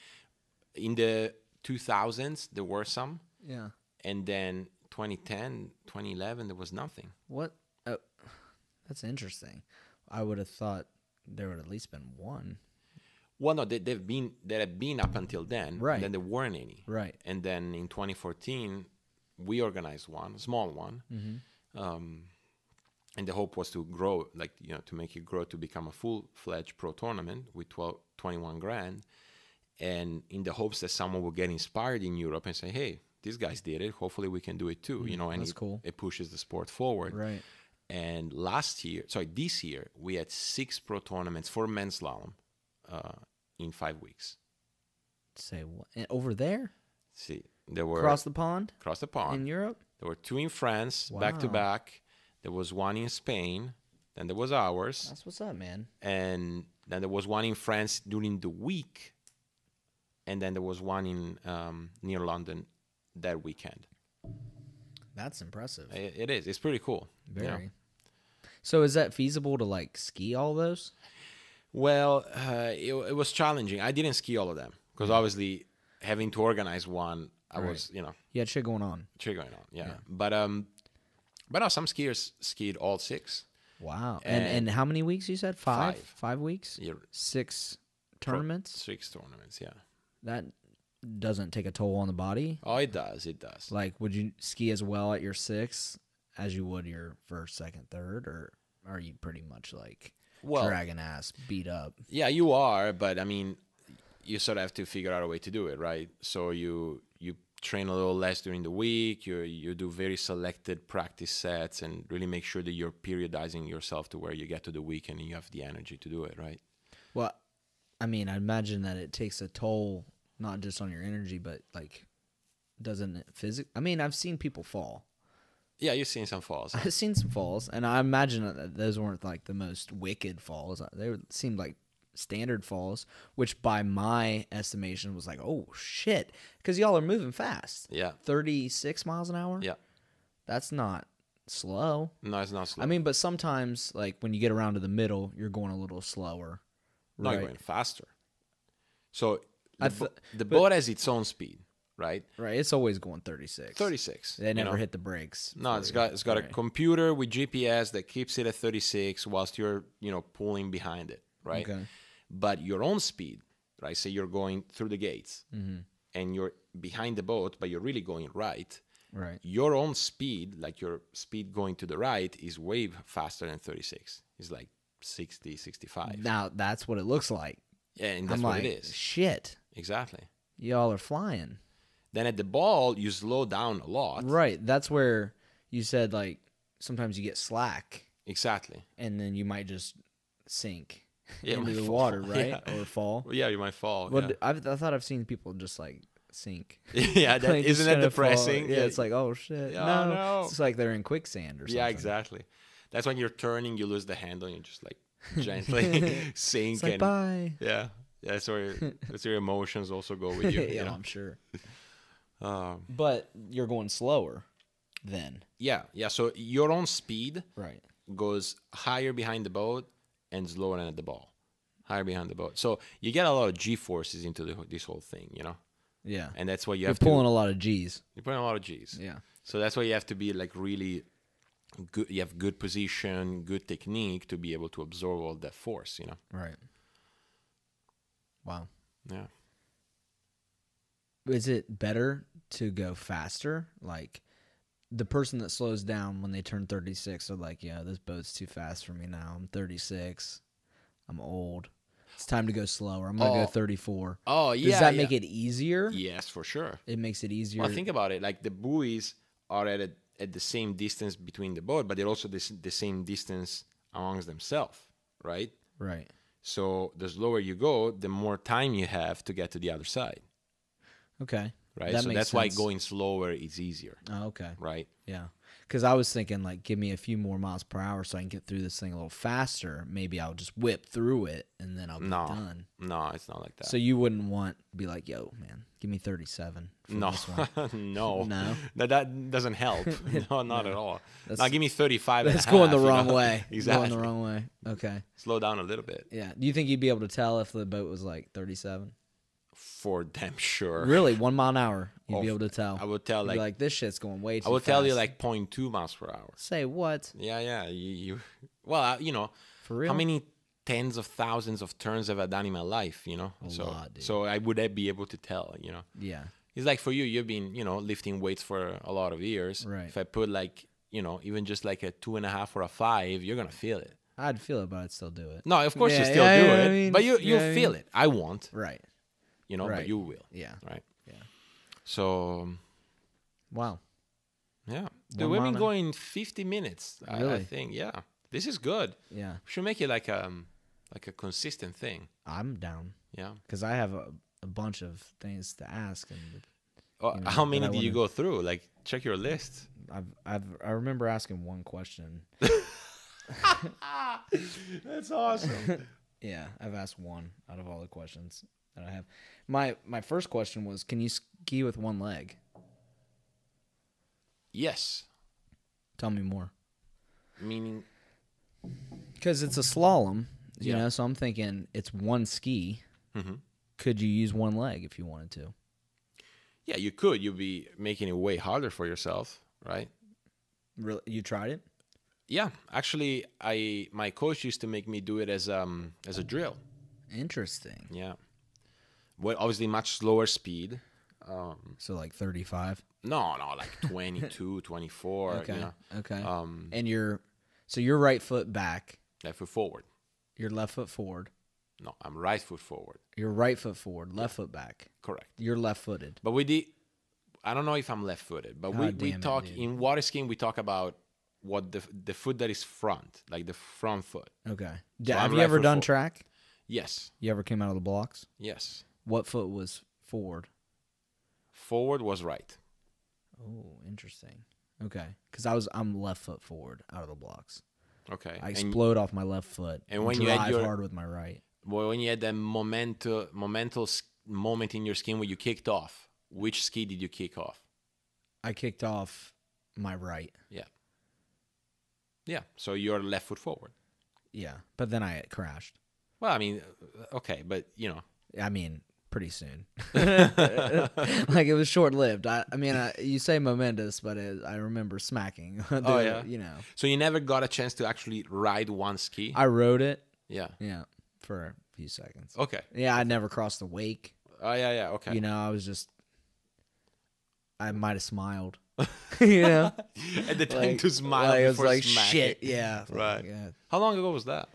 in the 2000s, there were some, Yeah. and then 2010, 2011, there was nothing. What? Oh, that's interesting. I would have thought there would at least been one. Well, no, they, they've been there have been up until then, Right. And then there weren't any, Right. And then in 2014, we organized one, a small one, Mm-hmm. um, and the hope was to grow, like you know, to make it grow to become a full-fledged pro tournament with 12, 21 grand, and in the hopes that someone will get inspired in Europe and say, "Hey, these guys did it. Hopefully, we can do it too." You know, and Mm, it, cool. it pushes the sport forward. Right. And last year, sorry, this year, we had six pro tournaments for men's slalom uh, in five weeks. Say what? Over there, See, there were across the pond across the pond. in Europe. there were two in France, back to back. There was one in Spain. Then there was ours, That's what's up, man. and then there was one in France during the week, and then there was one in um, near London that weekend. That's impressive. I- It is. It's pretty cool. you know? Very. So is that feasible to like ski all those? Well, uh, it, it was challenging. I didn't ski all of them because obviously having to organize one, I Right. was, you know, You had shit going on. triggering on. Yeah. But um, but no, some skiers skied all six. Wow. And and, And- how many weeks you said? Five. Five. Five weeks. Yeah, Six pro- tournaments. Six tournaments. Yeah. That doesn't take a toll on the body. Oh, it does. It does. Like, would you ski as well at your six as you would your first, second, third, or are you pretty much like Well- dragging ass, beat up? Yeah, you are, but I mean, you sort of have to figure out a way to do it, right? So you you train a little less during the week. You you do very selected practice sets and really make sure that you're periodizing yourself to where you get to the weekend and you have the energy to do it, right? Well, I mean, I imagine that it takes a toll not just on your energy, but like, doesn't it physic? I mean, I've seen people fall. Yeah, you've seen some falls. I've seen some falls, and I imagine that those weren't like the most wicked falls. Uh, they were, seemed like standard falls, which by my estimation was like, oh shit, because y'all are moving fast. Yeah. thirty six miles an hour. Yeah. that's not slow. No, it's not slow. I mean, but sometimes like when you get around to the middle, you're going a little slower. no, you're going faster. So the, th- the boat has its own speed, right? Right, it's always going thirty six. 36. They never know? hit the brakes. No, it's got it's got a computer with GPS that keeps it at 36 whilst you're you know pulling behind it, right? Okay. But your own speed, right? Say you're going through the gates Mm-hmm. and you're behind the boat, but you're really going right. Right. Your own speed, like your speed going to the right, is way faster than 36. It's like 60, 65. Now that's what it looks like. Yeah, and that's I'm what like, it is. shit, Exactly. y'all are flying. Then at the ball, you slow down a lot. Right. That's where you said like sometimes you get slack Exactly. and then you might just sink Yeah, into the fall. water, *laughs* right? Yeah. Or fall. Well, yeah, you might fall. Well, yeah. I've, I thought I've seen people just like sink. *laughs* yeah, *laughs* that, Like, isn't that depressing? Yeah, it's like oh shit. Yeah, no, no. it's like they're in quicksand or something. yeah, exactly. That's when you're turning, you lose the handle, and you just like gently sink like and bye. yeah, yeah. That's where *laughs* that's where your emotions also go with *laughs* you. yeah, you know? I'm sure. *laughs* Um, But you're going slower then. yeah, yeah. So your own speed Right. goes higher behind the boat and slower than at the ball. Higher behind the boat. So you get a lot of G forces into the, this whole thing, you know, Yeah. and that's why you You're have pulling to. a lot of G's. You're putting a lot of G's. Yeah. So that's why you have to be like really good. You have good position, good technique to be able to absorb all that force. You know. Right. Wow. Yeah. Is it better to go faster? Like the person that slows down when they turn 36 are like, yeah, this boat's too fast for me now. I'm 36. I'm old. It's time to go slower. I'm gonna Oh. go 34. Oh yeah. Does that yeah. make it easier? Yes, for sure. It makes it easier. Well, think about it. Like the buoys are at a, at the same distance between the boat, but they're also the, the same distance amongst themselves, right? right. So the slower you go, the more time you have to get to the other side, Okay. right? That so that's why going slower is easier, Oh, okay. right? Yeah. Because I was thinking, like, give me a few more miles per hour so I can get through this thing a little faster. Maybe I'll just whip through it and then I'll be No, done. no, it's not like that. So you wouldn't want to be like, yo, man, give me 37. For no, This one. *laughs* no, No? *laughs* that that doesn't help. *laughs* no, not at all. That's- now give me thirty-five. and a That's going the half, you wrong know? way. exactly. Going the wrong way. Okay. Slow down a little bit Yeah. Do you think you'd be able to tell if the boat was like 37? for damn sure. Really? One mile an hour? You'd be Oh, able to tell. I would tell be like, like, this shit's going way too I would tell you fast." like 0.2 miles per hour. say what? Yeah, yeah. You, you well, you know, For real? how many tens of thousands of turns I've done in my life? You know, A so lot, dude. so I would be able to tell. You know, Yeah. it's like for you, you've been you know lifting weights for a lot of years. Right. If I put like you know even just like a two and a half or a five, you're gonna feel it. I'd feel it, but I'd still do it. No, of course you still yeah, do yeah, it, I mean, but you you yeah, I feel mean- it. I won't, Right. you know, Right. but you will, Yeah. right? Yeah. So um, Wow. yeah, The women we've mile been an- going 50 minutes. I, I think yeah, this is good. Yeah. We should make it like um like a consistent thing. I'm down Yeah. because I have a, a bunch of things to ask, and Oh, you know, how many do you go through? Like, check your list. I've I've I remember asking one question. *laughs* *laughs* That's awesome. *laughs* Yeah, I've asked one out of all the questions that I have. My my first question was, can you ski with one leg? yes, Tell me more. meaning Because it's a slalom, you Yeah. know. So I'm thinking it's one ski. Mhm. Could you use one leg if you wanted to? yeah, you could. You'd be making it way harder for yourself, right? Really, you tried it? Yeah, actually, I my coach used to make me do it as um as a drill. Interesting. Yeah, well, obviously much slower speed. Um, So like 35. no, no, like *laughs* 22, 24. Okay. You know, Okay. um, and you're so your right foot back, left foot forward. Your left foot forward, No, I'm right foot forward. your right foot forward, left foot back. Correct. You're left footed. But we did. I don't know if I'm left-footed, but we, God we it, talk in water skiing. We talk about what the the foot that is front, like the front foot. Okay. So have I'm you right ever done forward. track? Yes, You ever came out of the blocks? yes. What foot was forward? Forward was right. Oh, interesting. Okay, because I was I'm left foot forward out of the blocks. Okay. I and explode off my left foot and when you drive had your- hard with my right. well, when you had that momental momental moment in your skiing where you kicked off, which ski did you kick off? I kicked off my right. Yeah. Yeah. So you're left foot forward. Yeah, but then I crashed. Well, I mean, uh, okay, but you know, I mean, pretty soon. *laughs* *laughs* like it was short lived. I, I mean, I, you say momentous, but it, I remember smacking. the- *laughs* Oh, yeah? you know, so you never got a chance to actually ride one ski. I rode it. yeah. Yeah, for a few seconds. Okay. Yeah, I never crossed the wake. Oh yeah, yeah. Okay. You know, I was just. I might have smiled. you know, At the time like, to smile like, it was like smacking. shit. Yeah, like, Right. yeah. How long ago was that?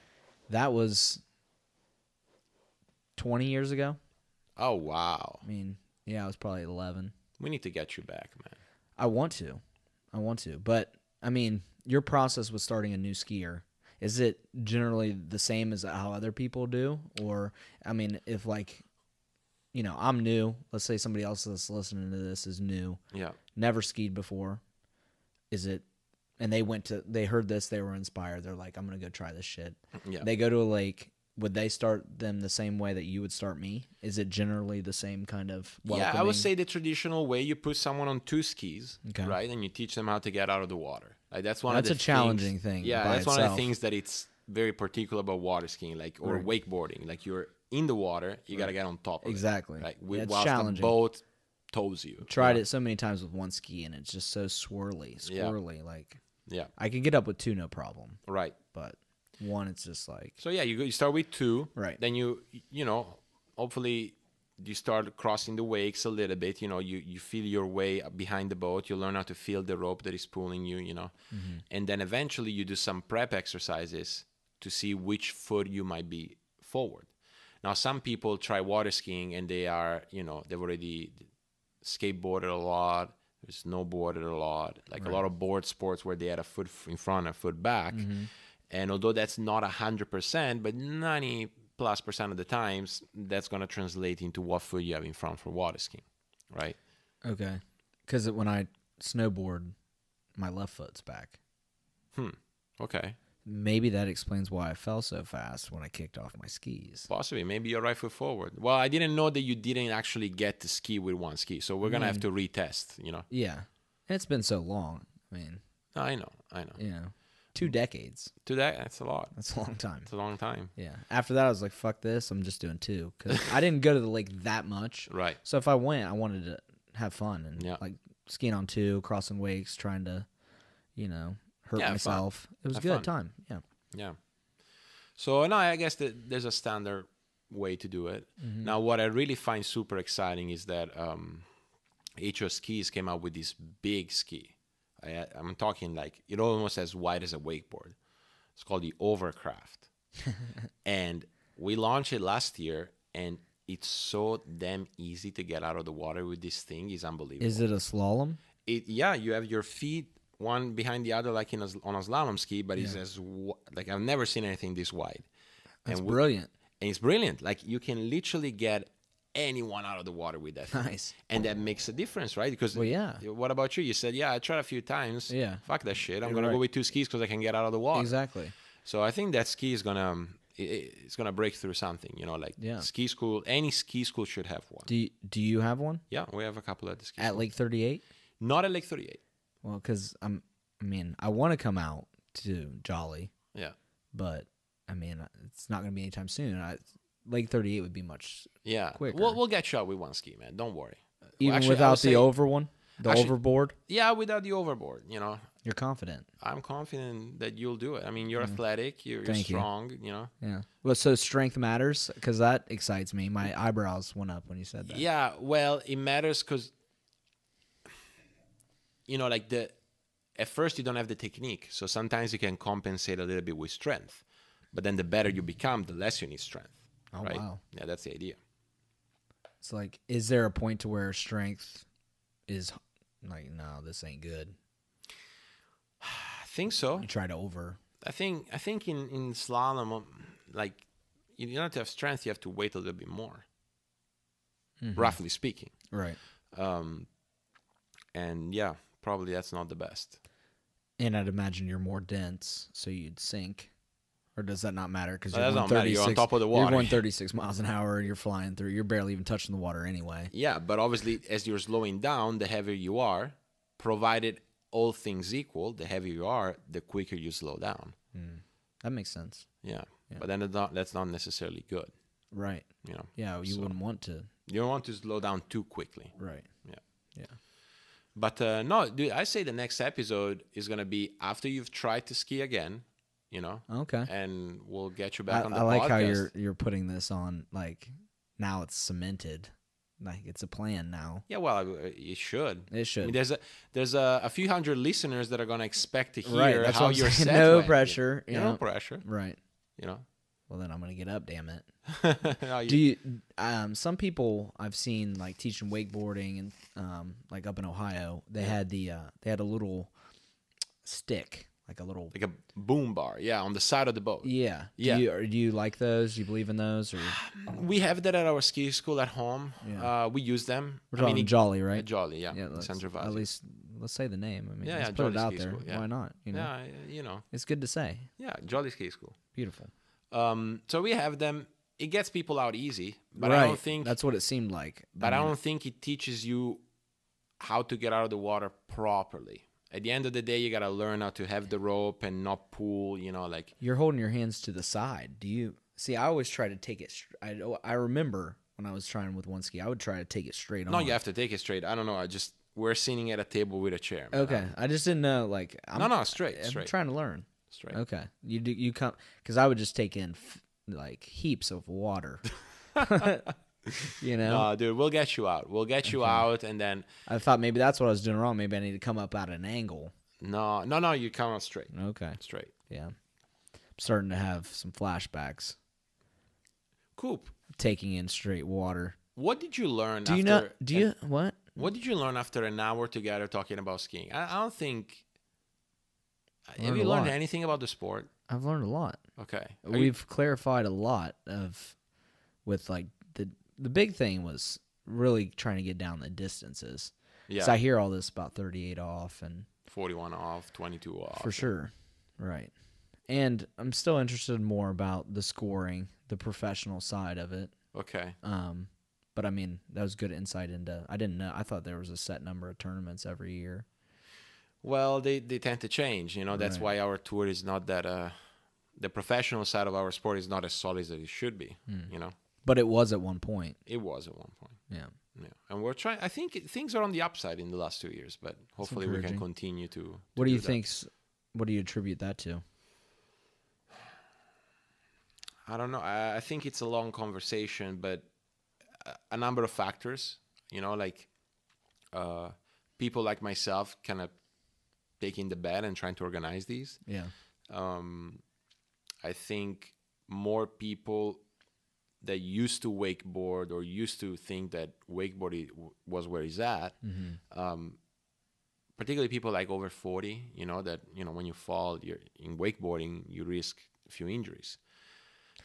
That was twenty years ago. Oh wow. I mean, yeah, I was probably eleven. We need to get you back, man. I want to. I want to. But I mean, your process with starting a new skier, is it generally the same as how other people do? Or I mean, if like you know, I'm new, let's say somebody else that's listening to this is new, Yeah. never skied before. Is it and they went to they heard this, they were inspired. They're like, I'm gonna go try this shit. Yeah. They go to a lake. Would they start them the same way that you would start me? Is it generally the same kind of yeah, I would say the traditional way you put someone on two skis, Okay. right, and you teach them how to get out of the water. Like that's one That's of a challenging things- thing Yeah, that's one of the things that it's very particular about water skiing, like or Right. wakeboarding. Like you're in the water, you got to get on top of it. Exactly. Right, Yeah, it's whilst challenging. the boat tows you. tried yeah. it so many times with one ski and it's just so swirly, Yeah. swirly. Like Yeah, I can get up with two, no problem, right. but one, it's just like So yeah, you you start with two, Right. Then you you know, hopefully you start crossing the wakes a little bit. You know, you you feel your way behind the boat. You learn how to feel the rope that is pulling you. You know, Mm-hmm. and then eventually you do some prep exercises to see which foot you might be forward. Now, some people try water skiing and they are, you know, they've already skateboarded a lot, snowboarded a lot, like a lot of board sports where they had a foot in front, a foot back. And although that's not 100%, but 90 plus percent of the times, that's going to translate into what foot you have in front for water skiing, right? Okay. Because when I snowboard, my left foot's back. Hmm. Okay. Maybe that explains why I fell so fast when I kicked off my skis. Possibly, maybe you're right foot forward. Well, I didn't know that you didn't actually get to ski with one ski, so we're gonna have to retest. You know, Yeah. And it's been so long. I mean, I know, I know. know, two decades. Two that, that's a lot. That's a long time. It's a long time. Yeah. After that, I was like, fuck this. I'm just doing two. Because I didn't go to the lake that much. Right. So if I went, I wanted to have fun and Yeah. like skiing on two, crossing wakes, trying to, you know, hurt Yeah, fun. myself. It was a Have good fun. time. Yeah. Yeah. So no, I guess that there's a standard way to do it. Now, what I really find super exciting is that um, HO Skis came out with this big ski. I, I'm talking like it almost as wide as a wakeboard. It's called the Hovercraft, *laughs* and we launched it last year, and it's so damn easy to get out of the water with this thing. is unbelievable Is it a slalom? it yeah you have your feet one behind the other like in a, on a slalom ski but it's as like i've never seen anything this wide That's and, we- brilliant. and it's brilliant like you can literally get anyone out of the water with that thing. Nice. and that makes a difference right because Well, yeah. what about you you said yeah i tried a few times Yeah. fuck that shit i'm You're gonna go with two skis because i can get out of the water Exactly. so i think that ski is gonna um, i- i- it's gonna break through something you know like Yeah. ski school any ski school should have one Do you, do you have one yeah we have a couple at the ski at school. Lake 38? not at lake 38 Well, because I'm. I mean, I want to come out to Jolly, yeah but I mean, it's not going to be anytime soon. I, Lake 38 would be much Yeah, quicker. we'll we'll get you out with one ski, man. Don't worry. Well, even actually, without the say- over one, the actually- overboard. Yeah, without the overboard. You know, You're confident. I'm confident that you'll do it. I mean, you're athletic, you're, you're Mm-hmm. You. strong. You. know. Yeah. Well, so strength matters because that excites me. My eyebrows went up when you said that. Yeah, well, it matters because you know, like the at first you don't have the technique, so sometimes you can compensate a little bit with strength, but then the better you become, the less you need strength. Oh, right? wow. Yeah, that's the idea. It's like, is there a point to where strength is like, no, this ain't good? I think so. You try to over. I think I think in in slalom, um, like you don't have to have strength. You have to wait a little bit more, Mm-hmm. roughly speaking. Right. Um, and yeah, probably that's not the best. And I'd imagine you're more dense, so you'd sink. Or does that not matter? Because you're, doesn't going matter. You're on top of the water. You're going 36 miles an hour and you're flying through. You're barely even touching the water anyway. Yeah, but obviously, as you're slowing down, the heavier you are. Provided all things equal, the heavier you are, the quicker you slow down. That makes sense. Yeah, but then it's not, that's not necessarily good. Right. You know, Yeah, you So- wouldn't want to. you don't want to slow down too quickly. Right. Yeah. Yeah. But uh, no, dude, I say the next episode is gonna be after you've tried to ski again. You know, Okay. and we'll get you I, back on the I like podcast. how you're you're putting this on like now it's cemented. Like it's a plan now. Yeah, well, it should. It I should. mean, there's a there's a, a few hundred listeners that are gonna expect to hear Right, how I'm saying. *laughs* set No pressure, Yeah, you no know. pressure. right. You know. Well then I'm gonna get up, damn it. No, *laughs* you- Do you um some people I've seen like teaching wakeboarding and um like up in Ohio, they had the uh they had a little stick, like a little like a boom bar, yeah, on the side of the boat. Yeah. Do Yeah. you or do you like those? Do you believe in those or *sighs* We have that at our ski school at home. Yeah. Uh, we use them. we're I mean, Jolly, right? Jolly, yeah, Yeah, in let's, San at least let's say the name. I mean, Yeah, let's yeah, put it out there. School, yeah. Why not? You know, Yeah, you know, it's good to say. yeah, Jolly Ski School. Beautiful. Um, so we have them. It gets people out easy, but right. I don't think. that's what it seemed like. but I mean, don't think it teaches you how to get out of the water properly. At the end of the day, you gotta learn how to have the rope and not pull. You know, like you're holding your hands to the side. Do you see? I always try to take it. I oh, I remember when I was trying with one ski, I would try to take it straight on. no, you have to take it straight. I don't know. I just we're sitting at a table with a chair. man. Okay, I just didn't know. Like, I'm, No, no, straight, I'm straight. trying to learn. Straight. Okay, you do you come because I would just take in f- like heaps of water. *laughs* *laughs* *laughs* you know, No, dude, we'll get you out. We'll get you out, and then I thought maybe that's what I was doing wrong. Maybe I need to come up at an angle. no, no, no, you come out straight, Okay, straight. yeah, I'm starting to have some flashbacks. Coop. taking in straight water. What did you learn? Do you know? Do you what? What did you learn after an hour together talking about skiing? I, I don't think. have Learned you learned lot. anything about the sport? I've learned a lot. Okay. Are We've clarified a lot of with like the big thing was really trying to get down the distances. yeah, So I hear all this about 38 off and 41 off, 22 off. for sure. Right. And I'm still interested more about the scoring, the professional side of it. Okay. Um but I mean, that was good insight into I didn't know. I thought there was a set number of tournaments every year. Well, they, they tend to change. You know, that's Right. why our tour is not that. Uh, the professional side of our sport is not as solid as it should be. Hmm. You know, But it was at one point. it was at one point. Yeah. Yeah, and we're trying. I think things are on the upside in the last two years, but hopefully we can continue to. to What do you that. think's what do you attribute that to? I don't know. I, I think it's a long conversation, but a, a number of factors. You know, like uh, people like myself, kind of taking the bet and trying to organize these. Yeah. um, I think more people that used to wakeboard or used to think that wakeboarding w- was where he's at, um, particularly people like over 40, you know, that, you know, when you fall you're in wakeboarding, you risk a few injuries.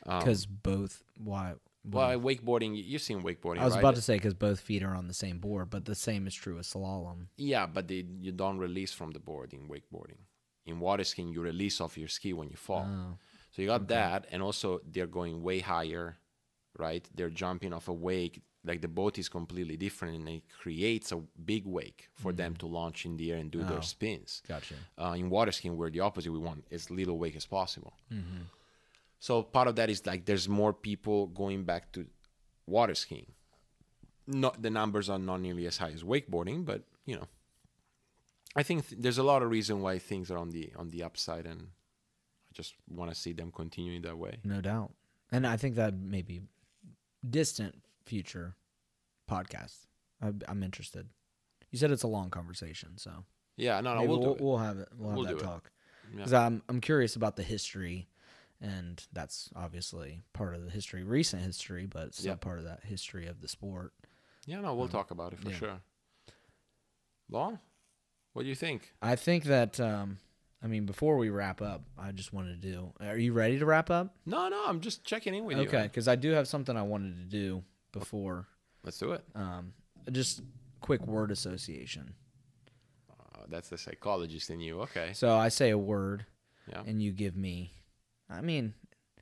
Because both why? Well, wakeboarding, you've seen wakeboarding, I was right? about to say because both feet are on the same board, but the same is true with slalom. Yeah, but they, you don't release from the board in wakeboarding. In water skiing, you release off your ski when you fall. Oh. So you got that, and also they're going way higher, right? They're jumping off a wake. Like the boat is completely different, and it creates a big wake for them to launch in the air and do Mm. Oh. their spins. Gotcha. Uh, in water skiing, we're the opposite. We want as little wake as possible. Mm-hmm. So part of that is like there's more people going back to water skiing. Not the numbers are not nearly as high as wakeboarding, but you know, I think th- there's a lot of reason why things are on the on the upside, and I just want to see them continuing that way. No doubt. And I think that may be distant future podcast. I, I'm interested. You said it's a long conversation, so Yeah, no, no, maybe we'll, we'll, we'll have it. We'll have We'll that talk. Yeah. Because I'm I'm curious about the history, and that's obviously part of the history, recent history, but it's still Yeah. part of that history of the sport. Yeah, no, we'll talk about it for yeah. sure. Well, what do you think? I think that um, I mean before we wrap up, I just wanted to do. Are you ready to wrap up? No, no, I'm just checking in with you. Okay, because I do have something I wanted to do before. Let's do it. Um, just quick word association. Uh, that's the psychologist in you. Okay. So I say a word, Yeah. and you give me. I mean,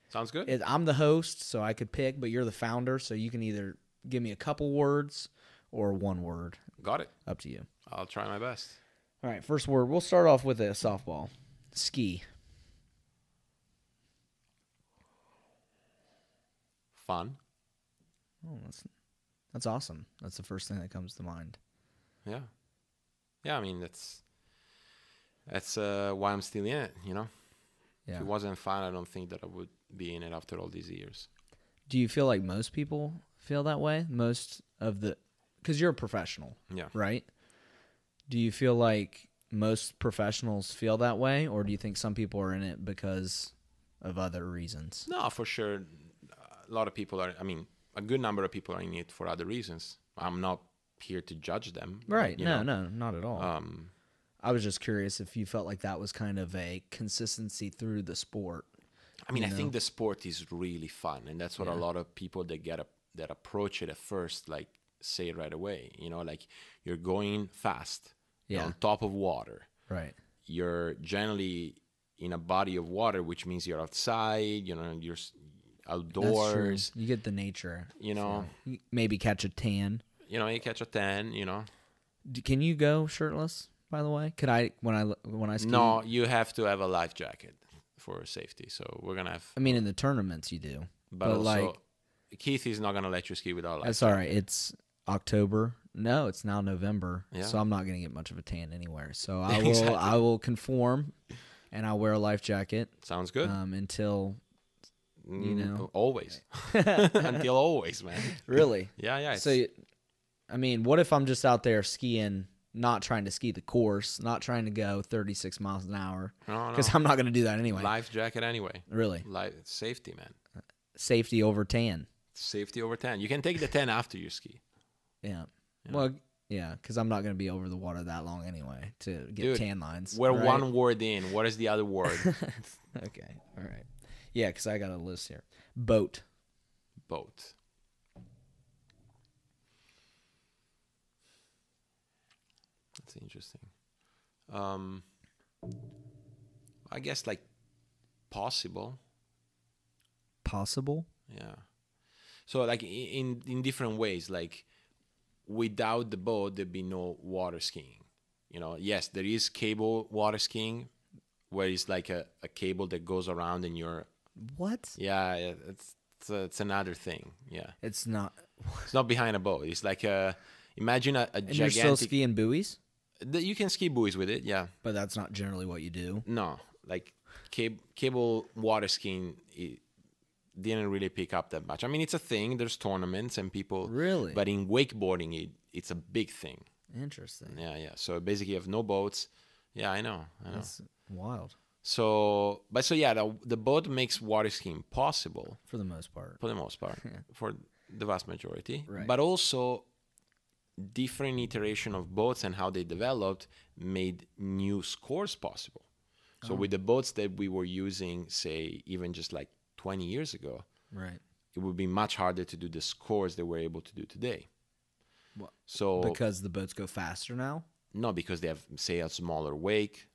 Sounds good. it, I'm the host, so I could pick, but you're the founder, so you can either give me a couple words or one word. Got it. Up to you. I'll try my best. All right, first word. We'll start off with a softball. Ski. Fun. Oh, that's that's awesome. That's the first thing that comes to mind. Yeah. Yeah, I mean that's that's uh, why I'm still in it, you know. Yeah. If it wasn't fun, I don't think that I would be in it after all these years. Do you feel like most people feel that way? Most of the, because you're a professional, Yeah. right? Do you feel like most professionals feel that way, or do you think some people are in it because of other reasons? No, for sure. A lot of people are. I mean, a good number of people are in it for other reasons. I'm not here to judge them. Right? you No, know. no, not at all. Um, I was just curious if you felt like that was kind of a consistency through the sport. I mean, I know? think the sport is really fun, and that's what a lot of people that get a, that approach it at first like say right away. You know, like you're going fast, Yeah. on top of water. Right. You're generally in a body of water, which means you're outside. You know, you're outdoors. You get the nature. You know, You maybe catch a tan. you know, you catch a tan. You know, D- Can you go shirtless? By the way, could I when I when I ski? no, you have to have a life jacket for safety. So we're gonna have, I mean in the tournaments you do, but, but, also like Keith is not gonna let you ski without a life. that's all right. It's October. No, it's now November, Yeah. so I'm not gonna get much of a tan anywhere. So *laughs* I will Exactly. I will conform, and I'll wear a life jacket Sounds good. um, until Mm, know. always *laughs* *laughs* until always, man. really. Yeah, yeah. So, I mean, what if I'm just out there skiing, not trying to ski the course, not trying to go 36 miles an hour, no, no. because I'm not going to do that anyway. life jacket anyway. Really, Life safety, man. safety over tan. Safety over ten. You can take the ten after you ski. Yeah. Well, yeah, because I'm not going to be over the water that long anyway to get Dude, tan lines. We're right? one word in. What is the other word? *laughs* Okay. All right. Yeah, because I got a list here. Boat. Boat. That's interesting. Um, I guess like possible. Possible. Yeah. So like in in different ways, like without the boat, there'd be no water skiing. You know, yes, there is cable water skiing, where it's like a, a cable that goes around and you're What? yeah, it's it's, a, it's another thing. Yeah, It's not. it's not behind a boat. It's like a imagine a, a And you're still gigantic. skiing buoys, the- you can ski buoys with it. Yeah, but that's not generally what you do. no, like cable cable water skiing. Didn't really pick up that much. I mean, it's a thing. There's tournaments and people Really? But in wakeboarding, it, it's a big thing. Interesting. Yeah, yeah. So basically, you have no boats. Yeah, I know. I know. That's wild So, but so yeah, the, the boat makes water skiing possible for the most part. for the most part, *laughs* for the vast majority. Right. But also, different iteration of boats and how they developed made new scores possible. Oh. So with oh. the boats that we were using, say even just like 20 years ago, Right. it would be much harder to do the scores that we're able to do today. What? So Because the boats go faster now. no, because they have say a smaller wake,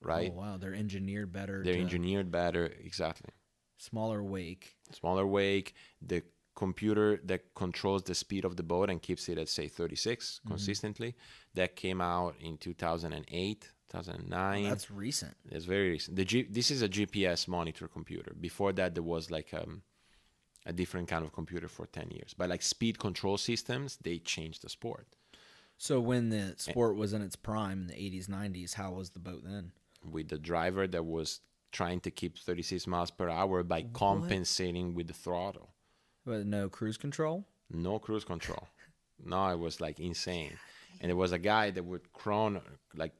right? Oh wow, they're engineered better. They're to- engineered better, exactly. Smaller wake. Smaller wake, the computer that controls the speed of the boat and keeps it at say 36 Mm-hmm. consistently. That came out in 2008, 2009. That's recent. It's very recent. The G- this is a GPS monitor computer. Before that, there was like um, a different kind of computer for 10 years. But like speed control systems, they changed the sport. So when the sport was in its prime in the 80s, 90s, how was the boat then? with the driver that was trying to keep 36 miles per hour by compensating with the throttle. With no cruise control? No cruise control. no, it was like insane. And there was a guy that would chrono, like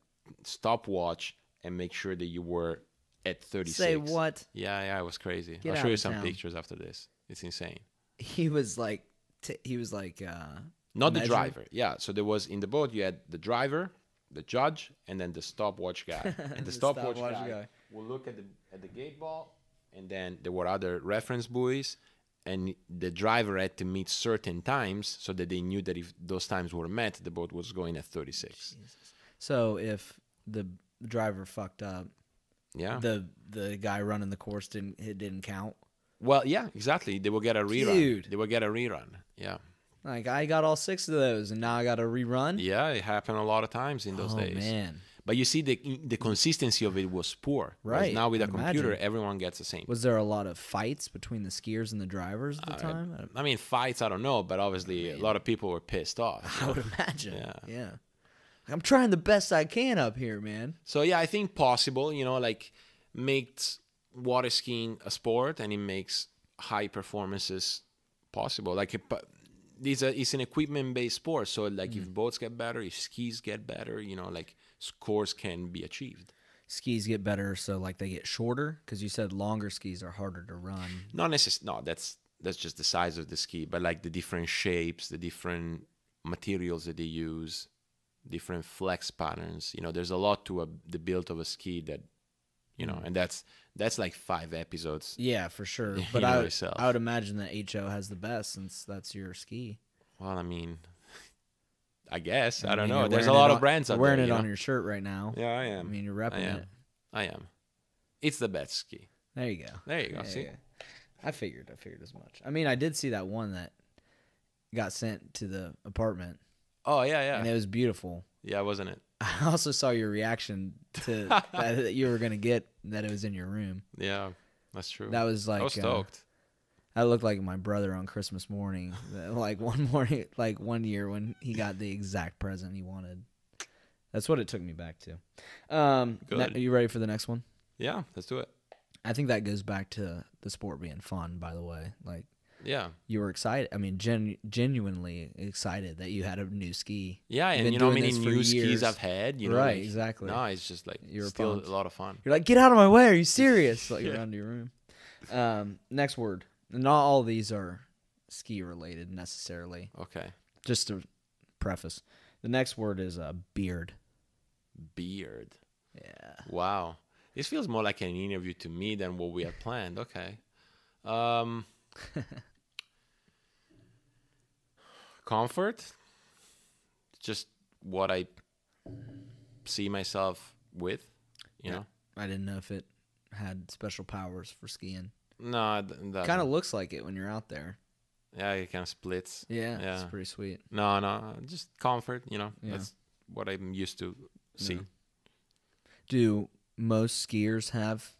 stopwatch and make sure that you were at 36. Say what? Yeah, yeah, it was crazy. Get I'll show you some town. pictures after this. It's insane. He was like, t- he was like, uh, Not the driver. Yeah. So there was in the boat, you had the driver, the judge, and then the stopwatch guy. *laughs* And the, The stopwatch, stopwatch guy, guy. will look at the at the gate ball, and then there were other reference buoys, and the driver had to meet certain times so that they knew that if those times were met, the boat was going at 36. So if the driver fucked up, Yeah. the the guy running the course didn't it didn't count. well, yeah, exactly. They will get a rerun. Dude. They will get a rerun. Yeah. Like I got all six of those, and now I got to rerun. Yeah, it happened a lot of times in those oh days. man, But you see, the the consistency of it was poor. Right, Now with a computer, imagine. everyone gets the same. was there a lot of fights between the skiers and the drivers at the uh, time? I mean, fights, I don't know, but obviously a lot of people were pissed off. I would imagine. Yeah. yeah. I'm trying the best I can up here, man. So yeah, I think possible, you know, like makes water skiing a sport and it makes high performances possible. Like it, it's a it's an equipment based sport, so like Mm. if boats get better, if skis get better, you know, like scores can be achieved. Skis get better, so like they get shorter because you said longer skis are harder to run. Not necessarily. No, that's that's just the size of the ski, but like the different shapes, the different materials that they use, different flex patterns. You know, there's a lot to a, the build of a ski that, you know, mm. and that's that's like five episodes. *laughs* Yeah, for sure. *laughs* But I, would-. I would imagine that HO has the best since that's your ski. Well, I mean, I guess I, I don't know. There's a lot it of brands you're out wearing there. it you on your shirt right now. Yeah, I am. I mean, you're I repping am. it. I am. It's the best ski. There you go. There you go. Yeah, See, yeah. I figured. I figured as much. I mean, I did see that one that got sent to the apartment, oh yeah, yeah, and it was beautiful. yeah, wasn't it? *laughs* I also saw your reaction to *laughs* that, that you were gonna get that it was in your room. Yeah, that's true. That was like I was uh, stoked. I looked like my brother on Christmas morning. *laughs* like one morning, like one year when he got the exact present he wanted. That's what it took me back to. Um, Good. are you ready for the next one? yeah, let's do it. I think that goes back to the sport being fun. By the way, like Yeah. you were excited. I mean, gen- genuinely excited that you had a new ski. Yeah, You've and you know how many new skis. I've had. You know, Right, like, exactly. No, it's just like you're still pumped. a lot of fun. You're like, get out of my way. Are you serious? *laughs* Like you run to your room. Um, next word. Not all these are ski related necessarily. Okay. Just to preface, the next word is uh, beard. Beard. Yeah. Wow. This feels more like an interview to me than what we had planned. Okay. Um, *laughs* comfort. Just what I see myself with, you know. I didn't know if it had special powers for skiing. No, that Kind of looks like it when you're out there. Yeah, it kind of splits. Yeah, it's pretty sweet. No, no, just comfort. You know, Yeah. that's what I'm used to see. Yeah. Do most skiers have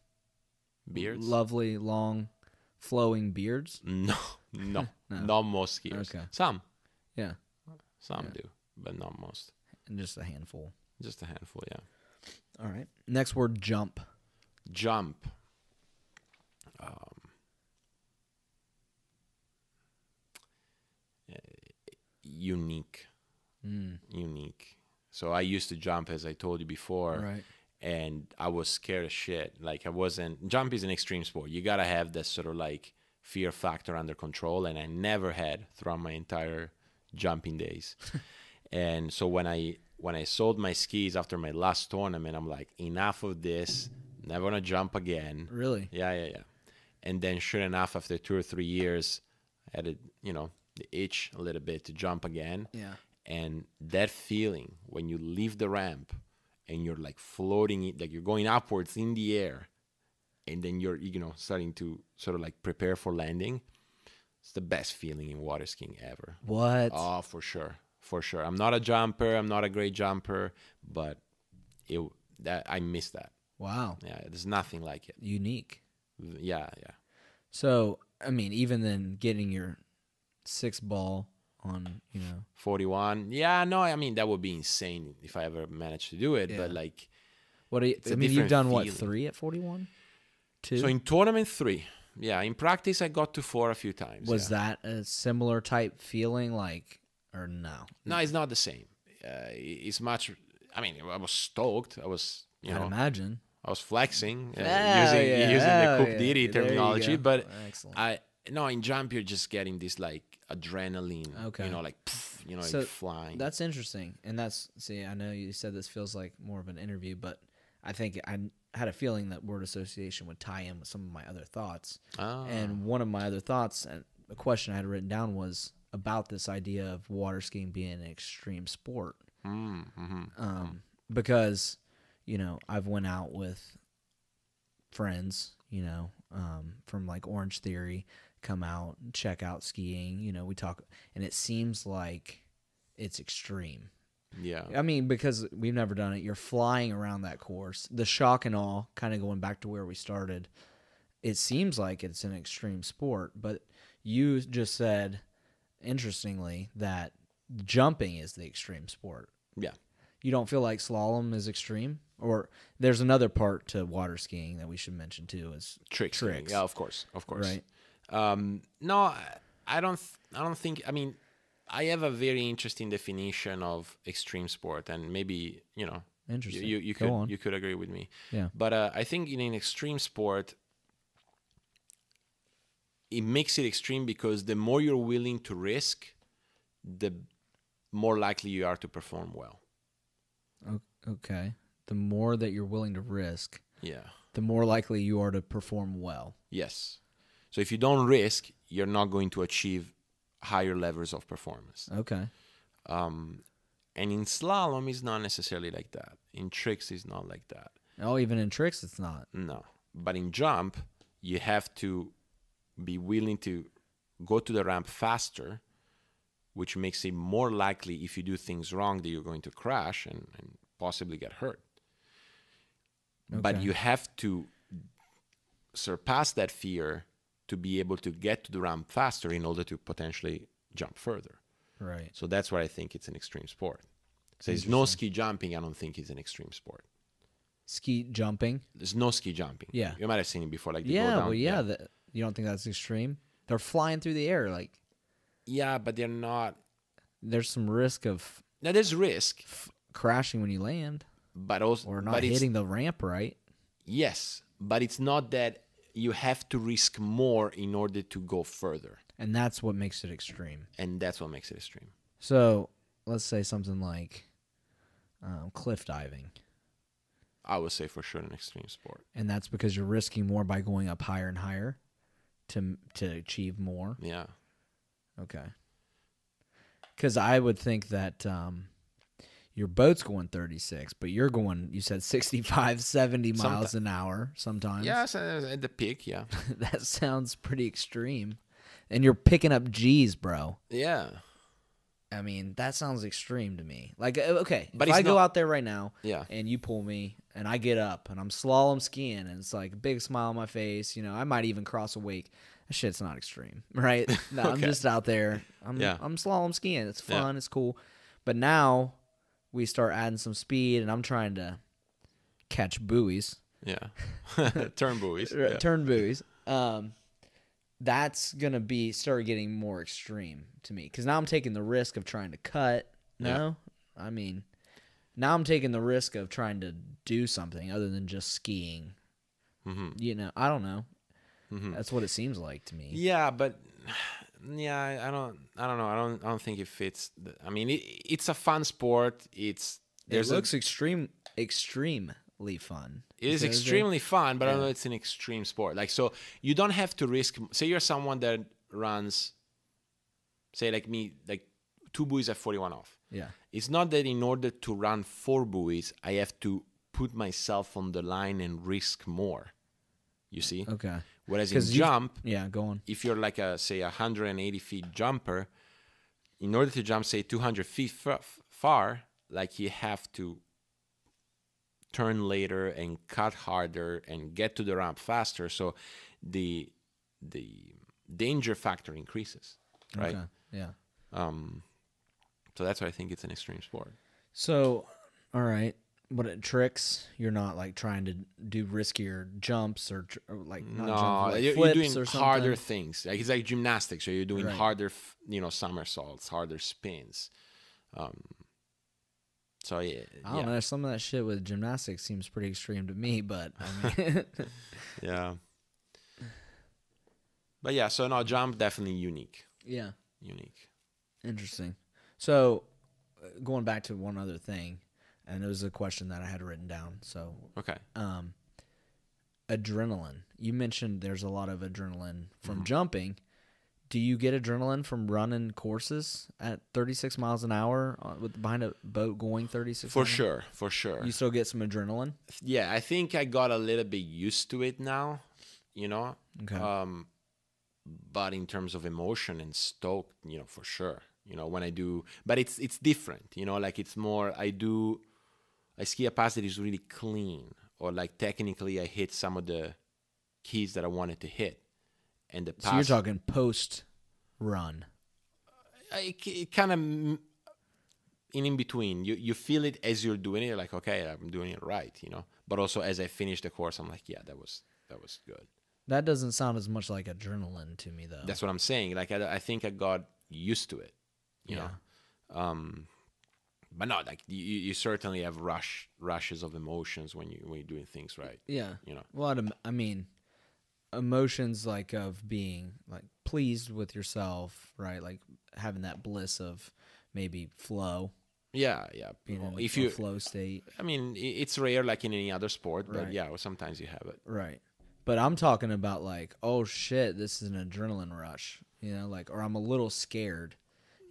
Beards. lovely long flowing beards? No, *laughs* no, *laughs* No. not most skiers. Okay. Some, Yeah, some Yeah. do, but not most. and just a handful. Just a handful. Yeah. All right. Next word, jump. Jump. Um, eh, unique, Mm, unique. So I used to jump, as I told you before, right. and I was scared as shit. Like I wasn't. Jump is an extreme sport. You gotta have this sort of like fear factor under control, and I never had throughout my entire jumping days. *laughs* and so when I when I sold my skis after my last tournament, I'm like, enough of this. Never gonna jump again. Really? Yeah, yeah, yeah. And then, sure enough, after two or three years, I had a, you know the itch a little bit to jump again. Yeah. And that feeling when you leave the ramp and you're like floating, it- like you're going upwards in the air, and then you're you know starting to sort of like prepare for landing. It's the best feeling in water skiing ever. What? Oh, for sure, for sure. I'm not a jumper. I'm not a great jumper, but it that I miss that. wow. Yeah, there's nothing like it. Unique. Yeah, yeah. So, I mean, even then, getting your six ball on, you know, 41. Yeah, no, I mean that would be insane if I ever managed to do it. Yeah. But like, what? You, I mean, you've done what three at forty one? Two. so in tournament three, yeah, in practice I got to four a few times. was yeah. that a similar type feeling, like, or no? No, it's not the same. Uh, it's much. I mean, I was stoked. I was, you I'd know, imagine. I was flexing uh, Oh, using yeah. using Oh, the Coop yeah. Diddy terminology. But Excellent. I no in jump you're just getting this like adrenaline. Okay. You know, like pff, you know, So you're flying. That's interesting, and that's see. I know you said this feels like more of an interview, but I think I had a feeling that word association would tie in with some of my other thoughts. Ah. And one of my other thoughts, and a question I had written down was about this idea of water skiing being an extreme sport. Mm, mhm. Um, because you know I've went out with friends, you know, um, from like Orangetheory, come out check out skiing. You know, we talk, and it seems like it's extreme. Yeah. I mean, because we've never done it, you're flying around that course. The shock and awe, kind of going back to where we started, it seems like it's an extreme sport, but you just said, interestingly, that jumping is the extreme sport. Yeah. You don't feel like slalom is extreme? Or there's another part to water skiing that we should mention too is tricks. Tricks. Yeah, of course, of course. Right. Um, no, I- I don't. th- I don't think. I mean, I have a very interesting definition of extreme sport, and maybe you know, you Interesting. you, you could on. you could agree with me. Yeah. But uh, I think in an extreme sport, it makes it extreme because the more you're willing to risk, the more likely you are to perform well. Okay. The more that you're willing to risk, Yeah. the more likely you are to perform well. Yes. So if you don't risk, you're not going to achieve higher levels of performance. Okay. Um, and in slalom, it's not necessarily like that. In tricks, it's not like that. Oh, even in tricks, it's not. No. But in jump, you have to be willing to go to the ramp faster, which makes it more likely if you do things wrong that you're going to crash and, and possibly get hurt. But you have to surpass that fear to be able to get to the ramp faster in order to potentially jump further. Right. So that's why I think it's an extreme sport. So there's no ski jumping. I don't think it's an extreme sport. Ski jumping. There's no ski jumping. Yeah. you might have seen it before. Like Yeah, well, yeah. that- you don't think that's extreme? They're flying through the air. Like yeah, but they're not. there's some risk of Now there's risk, crashing when you land but also or not hitting the ramp right. Yes, but it's not that you have to risk more in order to go further. And that's what makes it extreme. and that's what makes it extreme. So let's say something like um, cliff diving, I would say for sure an extreme sport. and that's because you're risking more by going up higher and higher to to achieve more. Yeah. Okay. Because I would think that um, your boat's going 36, but you're going, you said 65, 70 miles Someti- an hour sometimes. Yeah, at the peak, yeah. *laughs* that sounds pretty extreme. And you're picking up G's, bro. Yeah. I mean, that sounds extreme to me. Like, uh, okay, But if I go not- out there right now Yeah. and you pull me and I get up and I'm slalom skiing and it's like a big smile on my face, you know, I might even cross a wake. That shit's not extreme, *laughs* right? *laughs* No, I'm just out there. I'm Yeah. I'm slalom skiing. It's Yeah. fun. It's cool. But now we start adding some speed and I'm trying to catch buoys, Yeah. *laughs* Turn buoys. *laughs* Yeah. turn buoys. Um, that's gonna be start getting more extreme to me because now I'm taking the risk of trying to cut. Yeah. No, I mean, now I'm taking the risk of trying to do something other than just skiing. hmm You know, I don't know. hmm That's what it seems like to me. Yeah, but yeah, I- I don't, I don't know. I don't, I don't think it fits. The, I mean, it, it's a fun sport. It's It there's a- looks extreme, extremely fun. It is extremely fun, but I don't know it's an extreme sport. Like so, you don't have to risk. Say you're someone that runs, say like me, like two buoys at 41 off. Yeah, It's not that in order to run four buoys, I have to put myself on the line and risk more. You see, okay. Whereas in jump, Yeah, go on. if you're like a say a 180 feet jumper, in order to jump say 200 feet f- far, like you have to turn later and cut harder and get to the ramp faster. So the the danger factor increases, right? Okay. Yeah. Um, so that's why I think it's an extreme sport. So, all right. But it tricks, you're not like trying to do riskier jumps or, tr- or like not no, jumps, like you're, you're doing harder things. Like it's like gymnastics. So you're doing Right. harder, f- you know, somersaults, harder spins. Um, so yeah, I don't yeah. know. Some of that shit with gymnastics seems pretty extreme to me, but I mean, *laughs* Yeah. But yeah, so no, jump definitely unique. yeah, Unique. interesting. So, uh, going back to one other thing, and it was a question that I had written down. So, Okay. um, adrenaline. You mentioned there's a lot of adrenaline from Mm-hmm. jumping. Do you get adrenaline from running courses at 36 miles an hour uh, with behind a boat going 36? For miles? sure, for sure. You still get some adrenaline. yeah, I think I got a little bit used to it now, you know. Okay. Um but in terms of emotion and stoked, you know, for sure. You know, when I do but it's it's different, you know, like it's more I do I ski a pass that is really clean or like technically I hit some of the keys that I wanted to hit. And the pass so you're talking post run. I, it kind of in in between. You you feel it as you're doing it. You're like, okay, I'm doing it right, you know. But also as I finish the course, I'm like, yeah, that was that was good. That doesn't sound as much like adrenaline to me, though. That's what I'm saying. Like I, I think I got used to it, you know. Um, but no, like you, you certainly have rush rushes of emotions when you when you're doing things right. yeah. You know. Well, I mean, emotions like of being like pleased with yourself, right? Like having that bliss of maybe flow, Yeah, yeah. being in if you, flow state, I mean, it's rare like in any other sport, but Right. yeah, well, sometimes you have it. right? But I'm talking about like, oh shit, this is an adrenaline rush, you know, like, or I'm a little scared.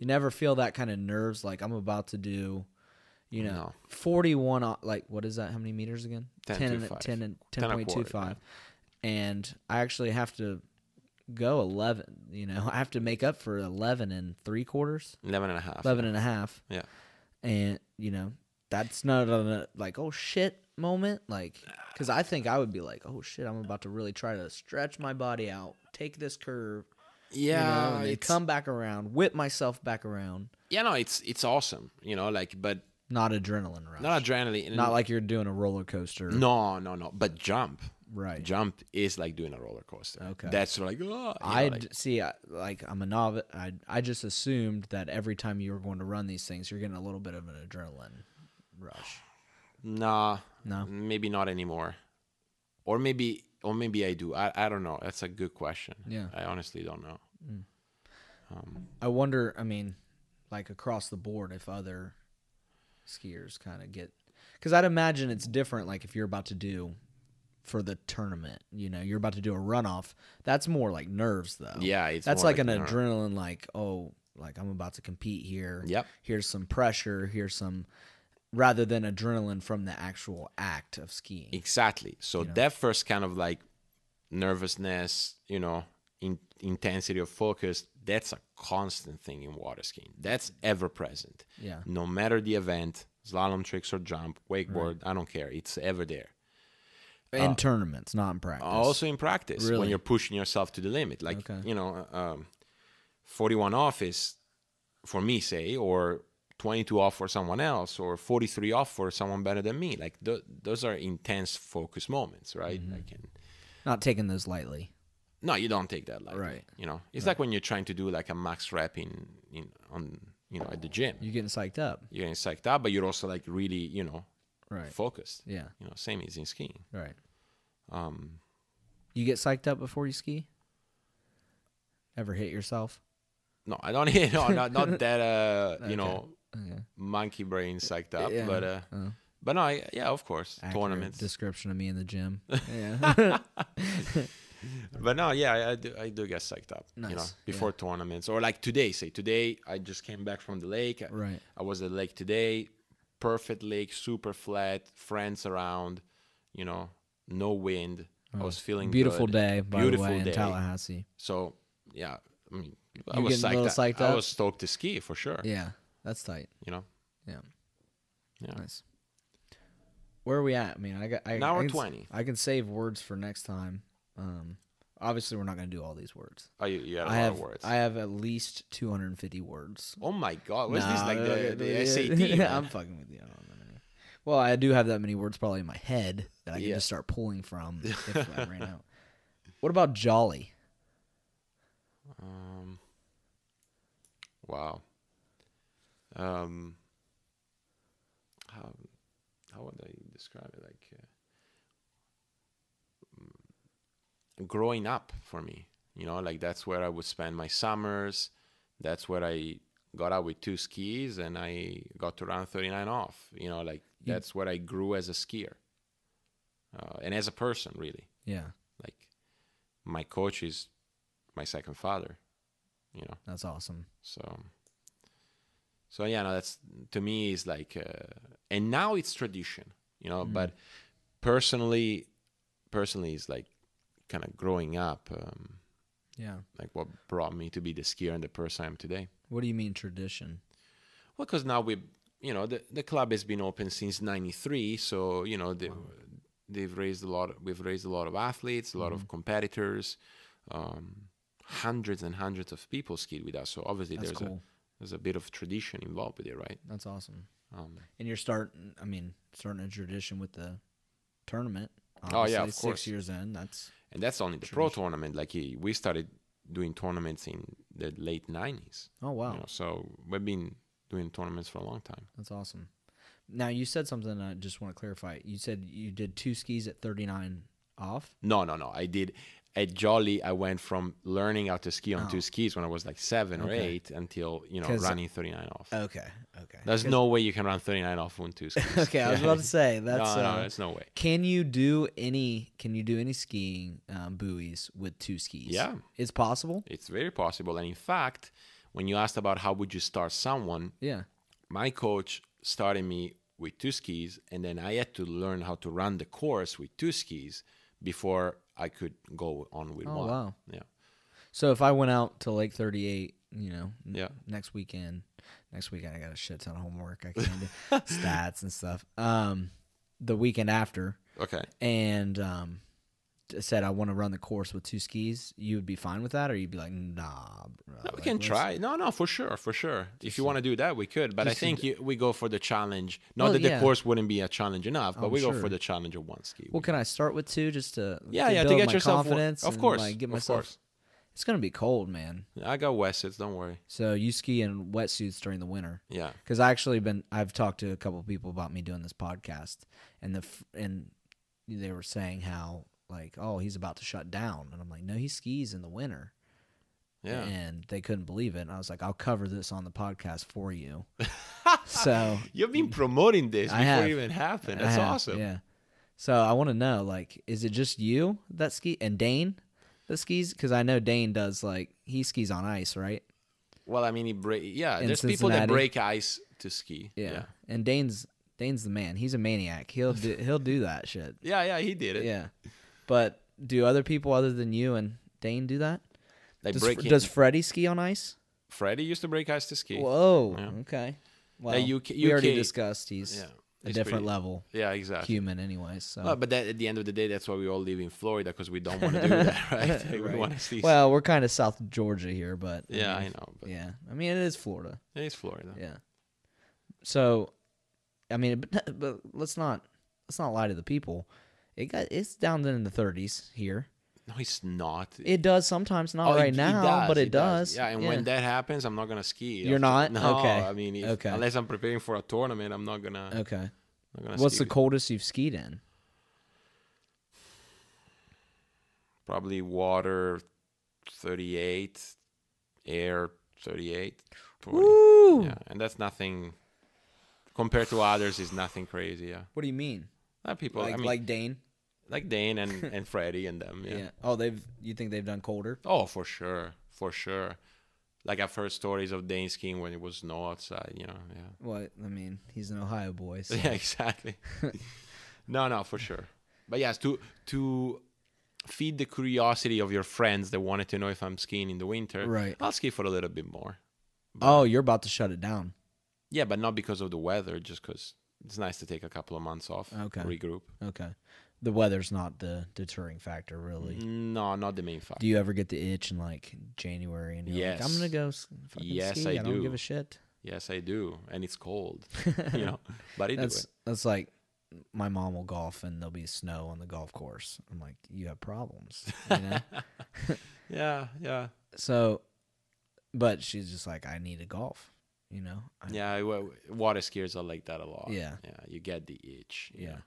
You never feel that kind of nerves, like I'm about to do, you know, No. 41, o- like what is that? How many meters again? 10 10 to and 5. 10 and 10 and 10.25. And I actually have to go 11, you know, *laughs* I have to make up for 11 and three quarters, 11 and a half. 11 and a half. Yeah. And, you know, that's not a, like, oh shit moment. Like, because I think I would be like, oh shit, I'm about to really try to stretch my body out, take this curve, Yeah, you know, and come back around, whip myself back around. yeah, no, it's it's awesome, you know, like, but Not adrenaline rush. not adrenaline. Not like you're doing a roller coaster. no, no, no, but jump, Right. jump is like doing a roller coaster. Okay. that's like, oh, I like- see. I, like I'm a novice. I I just assumed that every time you were going to run these things, you're getting a little bit of an adrenaline rush. nah, No. maybe not anymore, or maybe, or maybe I do. I, I don't know. That's a good question. Yeah. I honestly don't know. Um, I wonder. I mean, like across the board, if other skiers kind of get, because I'd imagine it's different. Like if you're about to do for the tournament, you know, you're about to do a runoff. That's more like nerves, though. Yeah, it's that's more like, like an nerve. adrenaline. Like oh, like I'm about to compete here. Yep. Here's some pressure. Here's some, rather than adrenaline from the actual act of skiing. Exactly. So that first kind of like nervousness, you know, in, intensity of focus, that's a constant thing in water skiing. That's ever present. Yeah. No matter the event, slalom tricks or jump, wakeboard, I don't care. It's ever there. In tournaments, not in practice. Also in practice, Really? when you're pushing yourself to the limit, like Okay. you know, um, 41 office, for me, say, or 22 off for someone else, or 43 off for someone better than me. Like th- those are intense focus moments, right? Mm-hmm. Like, and, not taking those lightly. no, you don't take that lightly. Right. You know, it's like when you're trying to do like a max rep in, in on you know at the gym. You're getting psyched up. You're getting psyched up, but you're also like really you know Right. focused. Yeah. You know, same as in skiing. Right. Um, You get psyched up before you ski? Ever hit yourself? no, I don't. *laughs* Hit no, not not *laughs* that. Uh, you know, Okay. monkey brain psyched up, Yeah. but uh, Oh. but no, I, yeah, of course, Accurate tournaments. description of me in the gym. *laughs* Yeah. but no, yeah, I, I do, I do get psyched up, you know, Nice, before tournaments or like today. Say today, I just came back from the lake. Right. I was at the lake today, perfect lake, super flat, friends around, you know, no wind. I was feeling Oh, Beautiful good. day, by Beautiful the way, day. in Tallahassee. So yeah, I mean, I was psyched. psyched I was stoked to ski for sure. Yeah, that's tight. You know, Yeah, yeah. nice. Where are we at? I mean, I got I, Now I we're can 20. I can save words for next time. Um, obviously, we're not going to do all these words. Oh, you, you had a I lot have of words. I have at least 250 words. oh my god, what's this like the, the SAT? *laughs* yeah. I'm fucking with you. I don't know many. Well, I do have that many words probably in my head that I can Yeah. just start pulling from *laughs* if I ran out. What about jolly? Um, wow. Um, how how would I describe it? Like uh, mm, growing up for me, you know, like that's where I would spend my summers. That's where I got out with two skis and I got to run 39 off. You know, like that's where I grew as a skier uh, and as a person, really. Yeah, Like my coach is my second father, you know. that's awesome. So, so yeah, no, that's to me is like, uh, and now it's tradition, you know. But personally, personally, is like kind of growing up, um, Yeah. like what brought me to be the skier and the person I am today. What do you mean tradition? Well, because now we, you know, the the club has been open since '93, so you know they, they've raised a lot. Of, we've raised a lot of athletes, a lot of competitors. Um, hundreds and hundreds of people skied with us. So obviously That's there's cool. a there's a bit of tradition involved with it, right? That's awesome. Um, And you're starting. I mean, starting a tradition with the tournament. Oh, yeah, Obviously, of course. Six years in, that's and that's only the pro tournament. Like we started doing tournaments in the late '90s. oh wow, You know, so we've been doing tournaments for a long time. that's awesome. Now you said something. I just want to clarify. You said you did two skis at 39 off. No, no, no. I did at Jolly. I went from learning how to ski on Oh. two skis when I was like seven or eight until you know running 39 off. Okay, okay. There's no way you can run 39 off on two skis. *laughs* Okay, I was about to say *laughs* that's. no, uh, no, there's no way. Can you do any? Can you do any skiing um, buoys with two skis? Yeah. it's possible. It's very possible. And in fact, when you asked about how would you start someone, Yeah. my coach started me with two skis, and then I had to learn how to run the course with two skis before I could go on with Oh, one. wow. Yeah. So if I went out to Lake 38, you know, Yeah. next weekend, next weekend I got a shit ton of homework. I can't do *laughs* stats and stuff. Um, the weekend after, Okay. and um, said I want to run the course with two skis, you would be fine with that, or you'd be like, nah. Bro, No, we like, can try. No, no, for sure, for sure. If you want to do that, we could. But I think you, we go for the challenge. Not Well, that yeah. the course wouldn't be a challenge enough, but Oh, we go for the challenge of one ski. Well, can I start with two just to yeah, to yeah, to get yourself confidence? Of course, like, get of myself. course. It's gonna be cold, man. I got wetsuits. Don't worry. So you ski in wetsuits during the winter. Yeah. because I actually been I've talked to a couple of people about me doing this podcast, and the and they were saying how like oh he's about to shut down, and I'm like no he skis in the winter, Yeah. And they couldn't believe it. And I was like, I'll cover this on the podcast for you. *laughs* so You've been promoting this I before have. it even happened. That's have, awesome. Yeah. So I want to know, like, is it just you that ski and Dane that skis? Because I know Dane does like he skis on ice, right? Well, I mean, he break. Yeah, In there's people that break ice to ski. Yeah. yeah, And Dane's Dane's the man. He's a maniac. He'll do he'll do that shit. yeah, yeah, He did it. Yeah. But do other people other than you and Dane do that? Like Does, breaking. does Freddie ski on ice? Freddie used to break ice to ski. Whoa. Yeah. Okay. Well, UK we already discussed he's Yeah, a he's different pretty- level Yeah, exactly. human, anyways. So. Well, but that, at the end of the day, that's why we all live in Florida because we don't want to do that, *laughs* right? Like, *laughs* We want to see. well, we're kind of South Georgia here, but yeah, I mean, know, but Yeah, I mean it is Florida. it's Florida. Yeah. So, I mean, but, but let's not let's not lie to the people. It got it's down in the 30s here. No, it's not. It does sometimes, not Oh, right it- it now, does, but it, does. Yeah, and when that happens, I'm not gonna ski. You're not? *laughs* No, Okay. I mean, if, Okay. unless I'm preparing for a tournament, I'm not gonna. okay. Not gonna What's ski the coldest you've skied in? probably water 38 air 38 40. Woo! yeah and that's nothing compared to others is nothing crazy yeah What do you mean? Uh, people Like i mean like Dane, like, Dane? and *laughs* and freddie and them yeah. Yeah. Oh, they've you think they've done colder? oh for sure for sure like i've heard stories of dane skiing when it was snow outside you know yeah What I mean, he's an Ohio boy. So. *laughs* yeah exactly *laughs* no no for sure but yes to to feed the curiosity of your friends that wanted to know if i'm skiing in the winter Right. i'll ski for a little bit more Oh, you're about to shut it down. Yeah, but not because of the weather, just because it's nice to take a couple of months off, Okay. regroup. Okay. The weather's not the deterring factor, really. No, not the main factor. Do you ever get the itch in like January and you're like, I'm gonna go fucking Yes, ski. I I don't give a shit. yes, I do, and it's cold, *laughs* you know. But I do That's it. that's like my mom will golf and there'll be snow on the golf course. I'm like, you have problems, you know. *laughs* Yeah, yeah, so, but she's just like, I need to golf, you know. I- yeah. wa- Water skiers are like that a lot. Yeah. yeah. You get the itch. you yeah.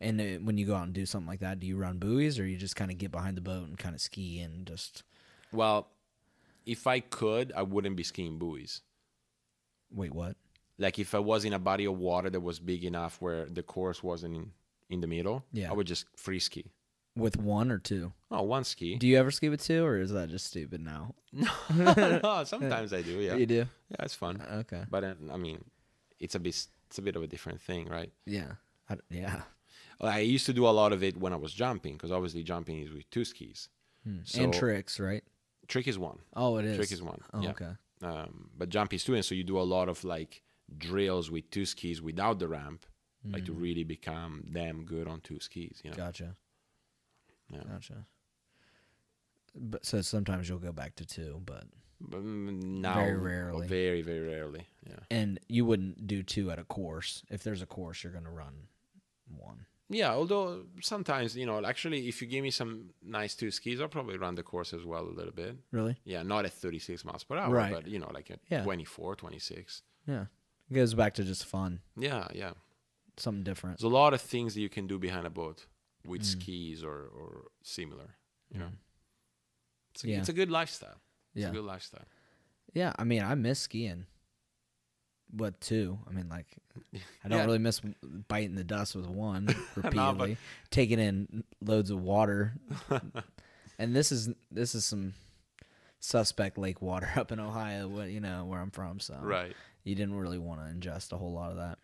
And uh, when you go out and do something like that, do you run buoys or you just kind of get behind the boat and kind of ski and just Well, if I could, I wouldn't be skiing buoys. wait? What? Like if I was in a body of water that was big enough where the course wasn't in, in the middle, Yeah. I would just free ski. With one or two? Oh, one ski. Do you ever ski with two, or is that just stupid now? *laughs* no, no, sometimes I do. Yeah, You do. yeah, it's fun. Okay. But uh, I mean, it's a bit it's a bit of a different thing, right? Yeah. I, yeah. I used to do a lot of it when I was jumping because obviously jumping is with two skis. and So- tricks, right? Trick is one, Oh, it is. trick is one. Oh, yeah. okay. Um, but jump is two, and so you do a lot of like drills with two skis without the ramp, like to really become damn good on two skis. You know? Gotcha. Yeah. Gotcha. But so sometimes you'll go back to two, but But mm, now, Very rarely. very very rarely. Yeah. and you wouldn't do two at a course. If there's a course, you're gonna run one. Yeah, although sometimes, you know, actually, if you give me some nice two skis, I'll probably run the course as well a little bit. Really? Yeah, not at 36 miles per hour, Right. but, you know, like at Yeah. 24, 26. Yeah. It goes back to just fun, Yeah, yeah. something different. There's a lot of things that you can do behind a boat with Mm. skis or, or similar, you know. It's a, Yeah. it's a good lifestyle. It's Yeah. a good lifestyle. Yeah. I mean, I miss skiing. What two? I mean, like, I don't *laughs* Yeah. really miss biting the dust with one *laughs* but- repeatedly, taking in loads of water, *laughs* and this is this is some suspect lake water up in Ohio, wh- you know, where I'm from. So Right. you didn't really want to ingest a whole lot of that.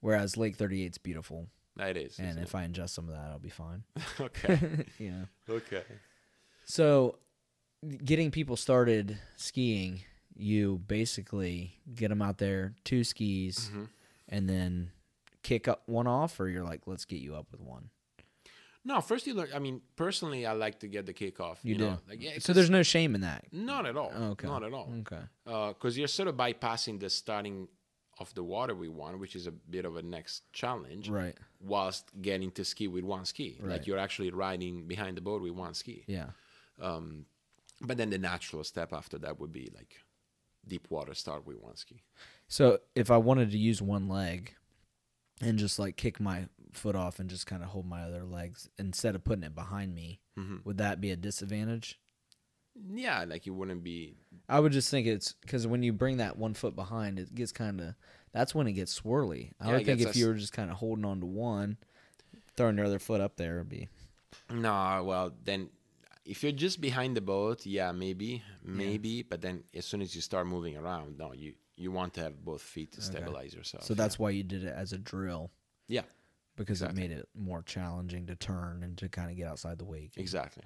Whereas Lake 38 is beautiful, It is. and if I ingest some of that, I'll be fine. *laughs* okay. *laughs* you know. okay. So, getting people started skiing, you basically get them out there, two skis, Mm-hmm. and then kick up one off, or you're like, let's get you up with one. No, first you learn. I mean, personally, I like to get the kickoff. You, You, do. know, like, yeah, so there's no shame in that. not at all. Okay. Not at all. Okay. because you're sort of bypassing the starting of the water we want, which is a bit of a next challenge, Right. whilst getting to ski with one ski. Right. Like you're actually riding behind the boat with one ski. Yeah. But then the natural step after that would be like deep water start with one ski. So if I wanted to use one leg and just like kick my foot off and just kind of hold my other legs instead of putting it behind me, Mm-hmm. would that be a disadvantage? Yeah, like you wouldn't be. I would just think it's because when you bring that one foot behind, it gets kind of. That's when it gets swirly. I Yeah, would think if you were just kind of holding on to one, throwing your other foot up there, it'd be. No, well then, if you're just behind the boat, yeah, maybe, maybe. But then as soon as you start moving around, no, you you want to have both feet to stabilize yourself. So yeah. that's why you did it as a drill yeah, because Exactly. it made it more challenging to turn and to kind of get outside the wake. exactly.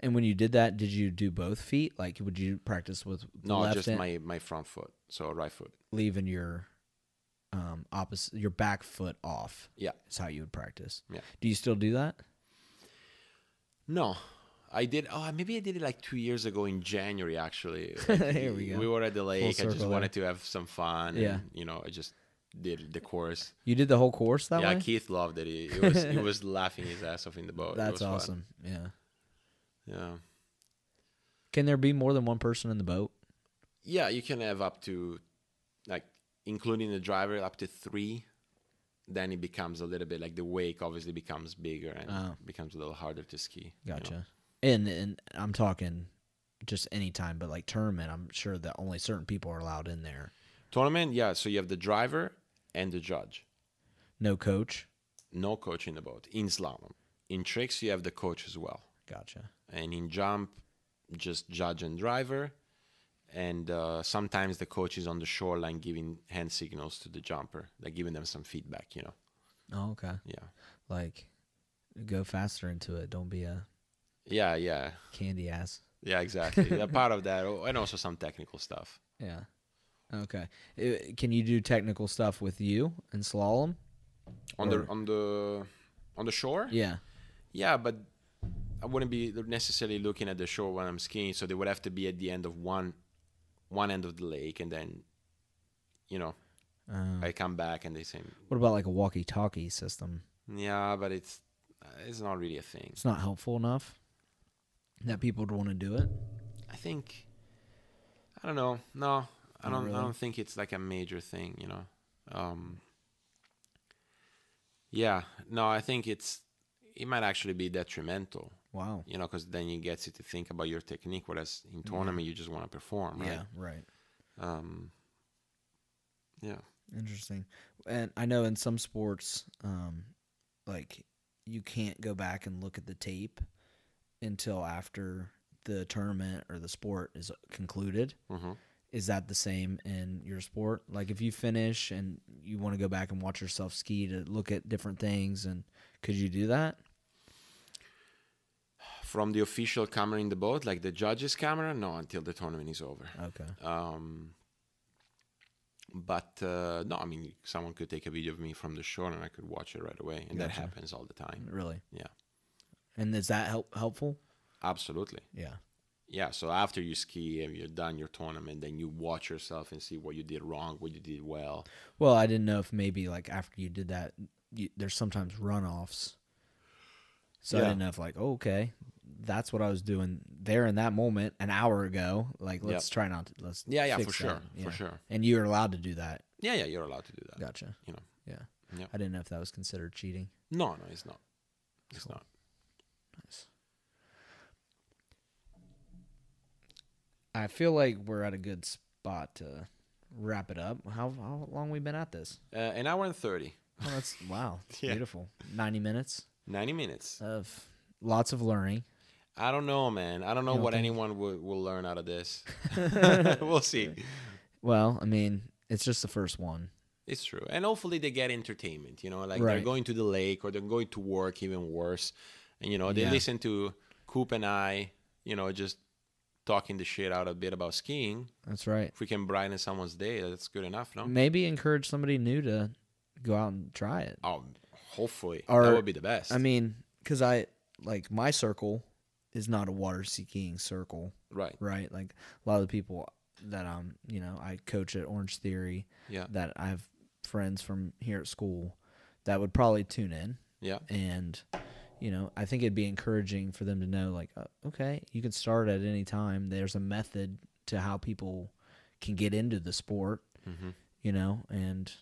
And when you did that, did you do both feet? Like, would you practice with the No, just hand, my my front foot, so right foot. leaving your um opposite your back foot off? Yeah. is how you would practice. Yeah. Do you still do that? No, I did. Oh, maybe I did it like two years ago in January. Actually, *laughs* Here we go. We were at the lake. I just there. wanted to have some fun. Yeah. and, you know, I just did the course. You did the whole course that yeah, way. Keith loved it. He, *laughs* was he was laughing his ass off in the boat. That's was fun. awesome. Yeah. Yeah. Can there be more than one person in the boat? Yeah, you can have up to, like, including the driver, up to three. Then it becomes a little bit like the wake obviously becomes bigger and Oh. becomes a little harder to ski. you know. Gotcha. And and I'm talking just any time, but like tournament, I'm sure that only certain people are allowed in there. Tournament, yeah. So you have the driver and the judge. No coach. No coach in the boat. In slalom. In tricks, you have the coach as well. Gotcha. And in jump, just judge and driver. And uh, sometimes the coach is on the shoreline giving hand signals to the jumper, like giving them some feedback, you know. Oh, okay. Yeah. Like, go faster into it. Don't be a Yeah, yeah. candy ass. Yeah, exactly. yeah, *laughs* part of that. oh, And also some technical stuff. Yeah. Okay. Uh, Can you do technical stuff with you in slalom? On Or- the on the on the shore? Yeah. Yeah, but I wouldn't be necessarily looking at the shore when I'm skiing, so they would have to be at the end of one one end of the lake and then you know, Uh, I come back and they say, what about like a walkie-talkie system? "Yeah, but it's it's not really a thing." It's not helpful enough that people would want to do it. I think I don't know. No, I don't. really? I don't think it's like a major thing. You know. Um, yeah. No, I think it's it might actually be detrimental. Wow. You know, because then you get you to think about your technique. Whereas in tournament, you just want to perform, right? Yeah. Right. Um, yeah. Interesting. And I know in some sports, um, like you can't go back and look at the tape until after the tournament or the sport is concluded. hmm Is that the same in your sport? Like if you finish and you want to go back and watch yourself ski to look at different things, and could you do that? From the official camera in the boat, like the judge's camera, no, until the tournament is over. Okay. Um, but uh, no, I mean, someone could take a video of me from the shore and I could watch it right away, and that happens all the time. Really? Yeah, And is that help helpful? absolutely. Yeah. Yeah, so after you ski and you're done your tournament, then you watch yourself and see what you did wrong, what you did well. Well, I didn't know if maybe like after you did that, you, there's sometimes runoffs. So I Yeah. didn't know if like, oh, okay, that's what I was doing there in that moment an hour ago. Like, let's try not to. Let's Yeah, yeah, for fix sure, that. for sure. And you're allowed to do that. Yeah, yeah, you're allowed to do that. Gotcha. You know, Yeah. Yeah. I didn't know if that was considered cheating. no, no, it's not. It's not. Nice. I feel like we're at a good spot to wrap it up. How how long we been at this? Uh, an hour and thirty, Oh, that's wow, *laughs* Yeah. beautiful. Ninety minutes ninety minutes. of lots of learning. I don't know, man. I don't know don't what think- anyone will, will learn out of this. *laughs* *laughs* we'll see. Well, I mean, it's just the first one. It's true. And hopefully they get entertainment, you know, like Right. they're going to the lake or they're going to work even worse. And, you know, they Yeah. listen to Coop and I, you know, just talking the shit out a bit about skiing. That's right. If we can brighten someone's day, that's good enough, no? Maybe encourage somebody new to go out and try it. Oh, hopefully. Or- that would be the best. I mean, because I like my circle is not a water skiing circle, right. right? Like a lot of the people that I'm, you know, I coach at Orangetheory, Yeah. that I have friends from here at school that would probably tune in, Yeah. and you know, I think it'd be encouraging for them to know, like, uh, okay, you can start at any time. There's a method to how people can get into the sport, hmm you know, and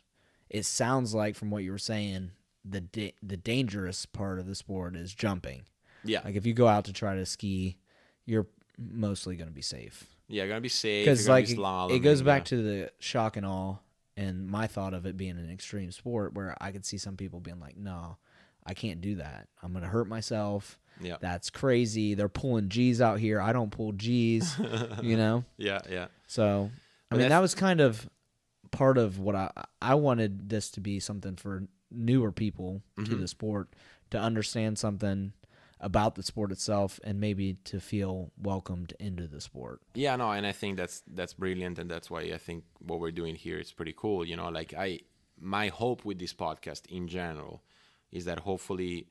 it sounds like from what you were saying, the da- the dangerous part of the sport is jumping. Yeah. Like if you go out to try to ski, you're mostly going to be safe. Yeah, gonna be safe. Because gonna like be it- goes back yeah. to the shock and awe and my thought of it being an extreme sport where I could see some people being like, no, I can't do that. I'm going to hurt myself. Yeah. That's crazy. They're pulling G's out here. I don't pull G's, *laughs* you know? Yeah, yeah. So, I But mean, that was kind of part of what I I wanted this to be something for newer people to Mm-hmm. the sport to understand something about the sport itself and maybe to feel welcomed into the sport. Yeah, no, and I think that's that's brilliant, and that's why I think what we're doing here is pretty cool. You know, like I, my hope with this podcast in general is that hopefully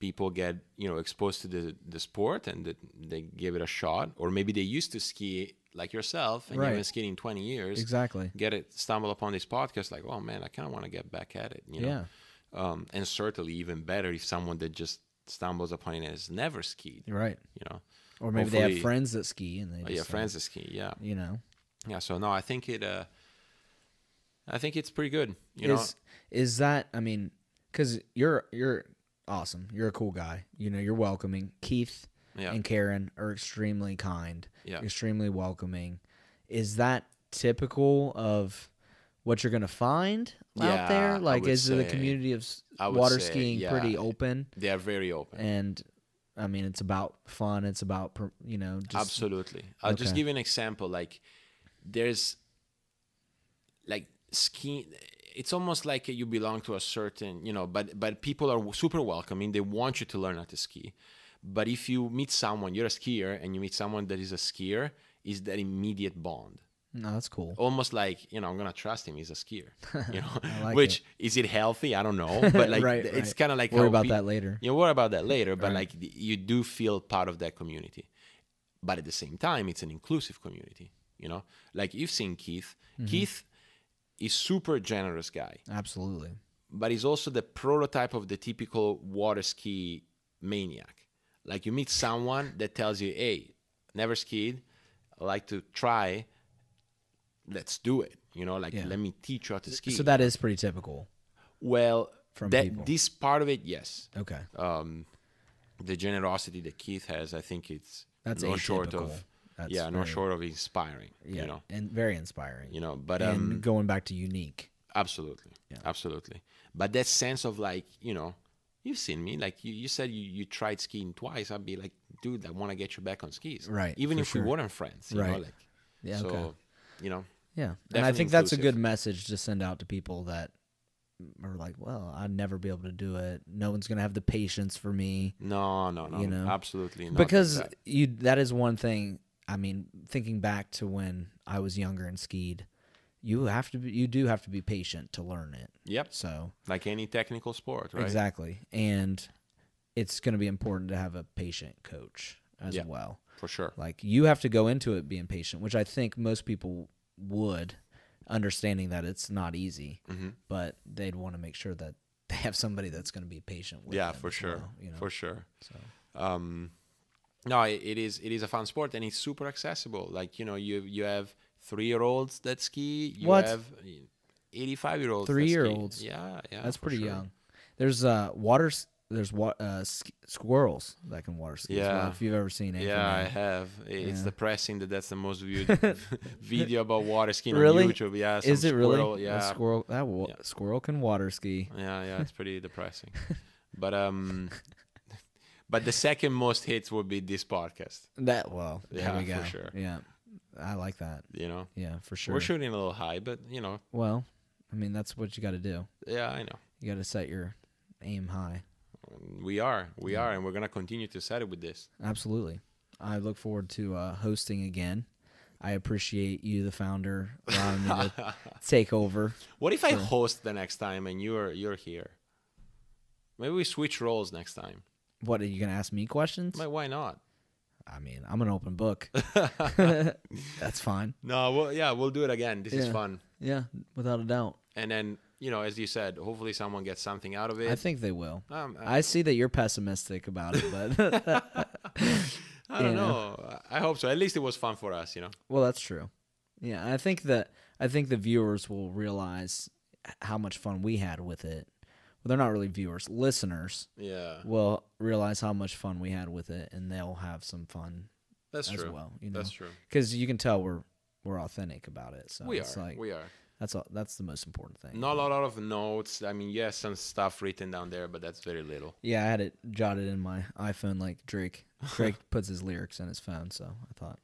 people get you know exposed to the the sport and that they give it a shot, or maybe they used to ski like yourself and you've been Right. skiing 20 years. Exactly. Get it, stumble upon this podcast, like, oh man, I kind of want to get back at it. You know? Yeah. Um, and certainly even better if someone that just stumbles upon it and has never skied. Right. You know, Or maybe they have friends that ski and they Oh, just yeah, uh, friends that ski. Yeah, you know. yeah. So no, I think it. Uh, I think it's pretty good. You is know, is that I mean cuz you're you're awesome. You're a cool guy. You know, you're welcoming. Keith Yeah. and Karen are extremely kind. Yeah. Extremely welcoming. Is that typical of what you're going to find Yeah, out there? Like is the say- community of s- I would water say, skiing pretty open they are very open. and I mean it's about fun, it's about you know just Absolutely. I'll just give you an example. Like, there's like skiing. It's almost like you belong to a certain, you know, but but people are super welcoming. They want you to learn how to ski. But if you meet someone, you're a skier, and you meet someone that is a skier, is that immediate bond. No, that's cool. Almost like you know, I'm gonna trust him. He's a skier. You *laughs* know, like which is it healthy? I don't know, but *laughs* like Right, it's right. kind of like Worry about that later. You know, worry about that later, but Right. like you do feel part of that community. But at the same time, it's an inclusive community. You know, like you've seen Keith. Mm-hmm. Keith is super generous guy, Absolutely. but he's also the prototype of the typical water ski maniac. Like you meet someone that tells you, "Hey, never skied, I like to try. Let's do it." You know, like Yeah. let me teach you how to ski. So that is pretty typical. well, From that people. this part of it, yes. Okay. um, the generosity that Keith has, I think it's That's no short of That's yeah, no short of inspiring. Yeah. You know, and very inspiring. you know, but and um, going back to unique. absolutely, yeah. absolutely. But that sense of like, you know, you've seen me. Like you, you said, you, you tried skiing twice. I'd be like, dude, I want to get you back on skis. Right, Even if sure. we weren't friends. You Know, Right. like, Yeah. so, okay. you know, Yeah, and I think that's a good message to send out to people that are like, "Well, I'd never be able to do it. No one's gonna have the patience for me." no, no, no, You know, absolutely not. because that. you that is one thing. I mean, thinking back to when I was younger and skied, you have to be, you do have to be patient to learn it. Yep, So like any technical sport, right? exactly, and it's going to be important to have a patient coach as Yeah. well. For sure. Like you have to go into it being patient, which I think most people would, understanding that it's not easy, Mm-hmm. but they'd want to make sure that *laughs* they have somebody that's going to be patient with. yeah for sure well, you know? for sure So um no it, it is it is a fun sport and it's super accessible like you know you you have three year olds that ski you What? have 85 year olds Three-year-olds? yeah yeah that's pretty sure. young. There's uh water. There's wa- uh, squirrels that can water ski. as well, Yeah. if you've ever seen it. yeah i have it's Yeah. depressing that that's the most viewed *laughs* video about water skiing Really? on youtube yeah Is it really? squirrel, A yeah squirrel. That wa- Yeah. squirrel can water ski. yeah yeah it's pretty depressing *laughs* but um but the second most hits would be this podcast That well. There Yeah, we go. for sure. Yeah, I like that. you know Yeah, for sure. we're shooting a little high but you know Well, I mean that's what you got to do. yeah i know You got to set your aim high. We are, we are, and we're gonna continue to set it with this. Absolutely. I look forward to uh, hosting again. I appreciate you, the founder, allowing me to *laughs* take over. What if I host the next time and you're you're here? Maybe we switch roles next time. What are you gonna ask me questions? Why, why not? I mean, I'm an open book. *laughs* That's fine. No, well, yeah, we'll do it again. This is fun. Yeah, without a doubt. And then you know, as you said, hopefully someone gets something out of it. I think they will. Um, I, I see that you're pessimistic about it, but *laughs* I don't *laughs* know. know. I hope so. At least it was fun for us, you know. well, that's true. Yeah, I think that I think the viewers will realize how much fun we had with it. Well, they're not really viewers, listeners Yeah. will realize how much fun we had with it, and they'll have some fun That's as true. well. You know, That's true. because you can tell we're we're authentic about it. So We it's are. like we are. That's all. That's the most important thing. Not a lot of notes. I mean, yes, some stuff written down there, but that's very little. Yeah, I had it jotted in my iPhone like Drake. Drake *laughs* puts his lyrics in his phone, so I thought,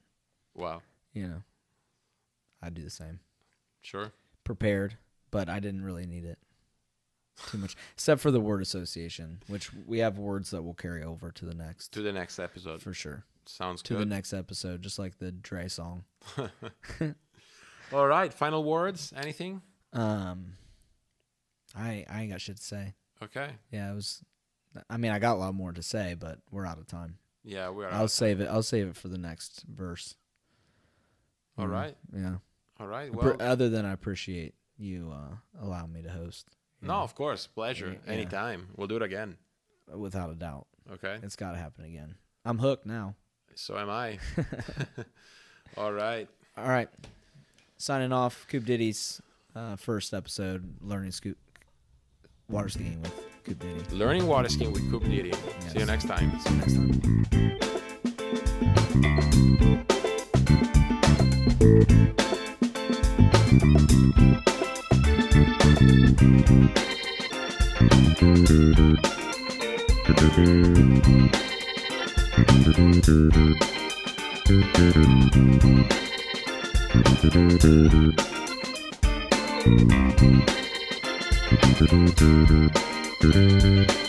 Wow. you know, I'd do the same. Sure. Prepared, but I didn't really need it too much, except for the word association, which we have words that will carry over to the next To the next episode. for sure. Sounds To the next episode, just like the Dre song. *laughs* *laughs* All right. Final words. Anything? Um, I I ain't got shit to say. Okay. Yeah, it was. I mean, I got a lot more to say, but we're out of time. Yeah, we are. I'll save it. I'll save it for the next verse. All know? right. Yeah. All right. Well, other than I appreciate you uh, allowing me to host. no, know, of course. Pleasure. Yeah. Anytime. Well do it again. without a doubt, Okay. it's got to happen again. I'm hooked now. So am I. *laughs* *laughs* All right. All right, signing off. Coop Diddy's uh, first episode, learning scoop water skiing with Coop Diddy. Learning water skiing with Coop Diddy. See you next time. See you next time. Thank you.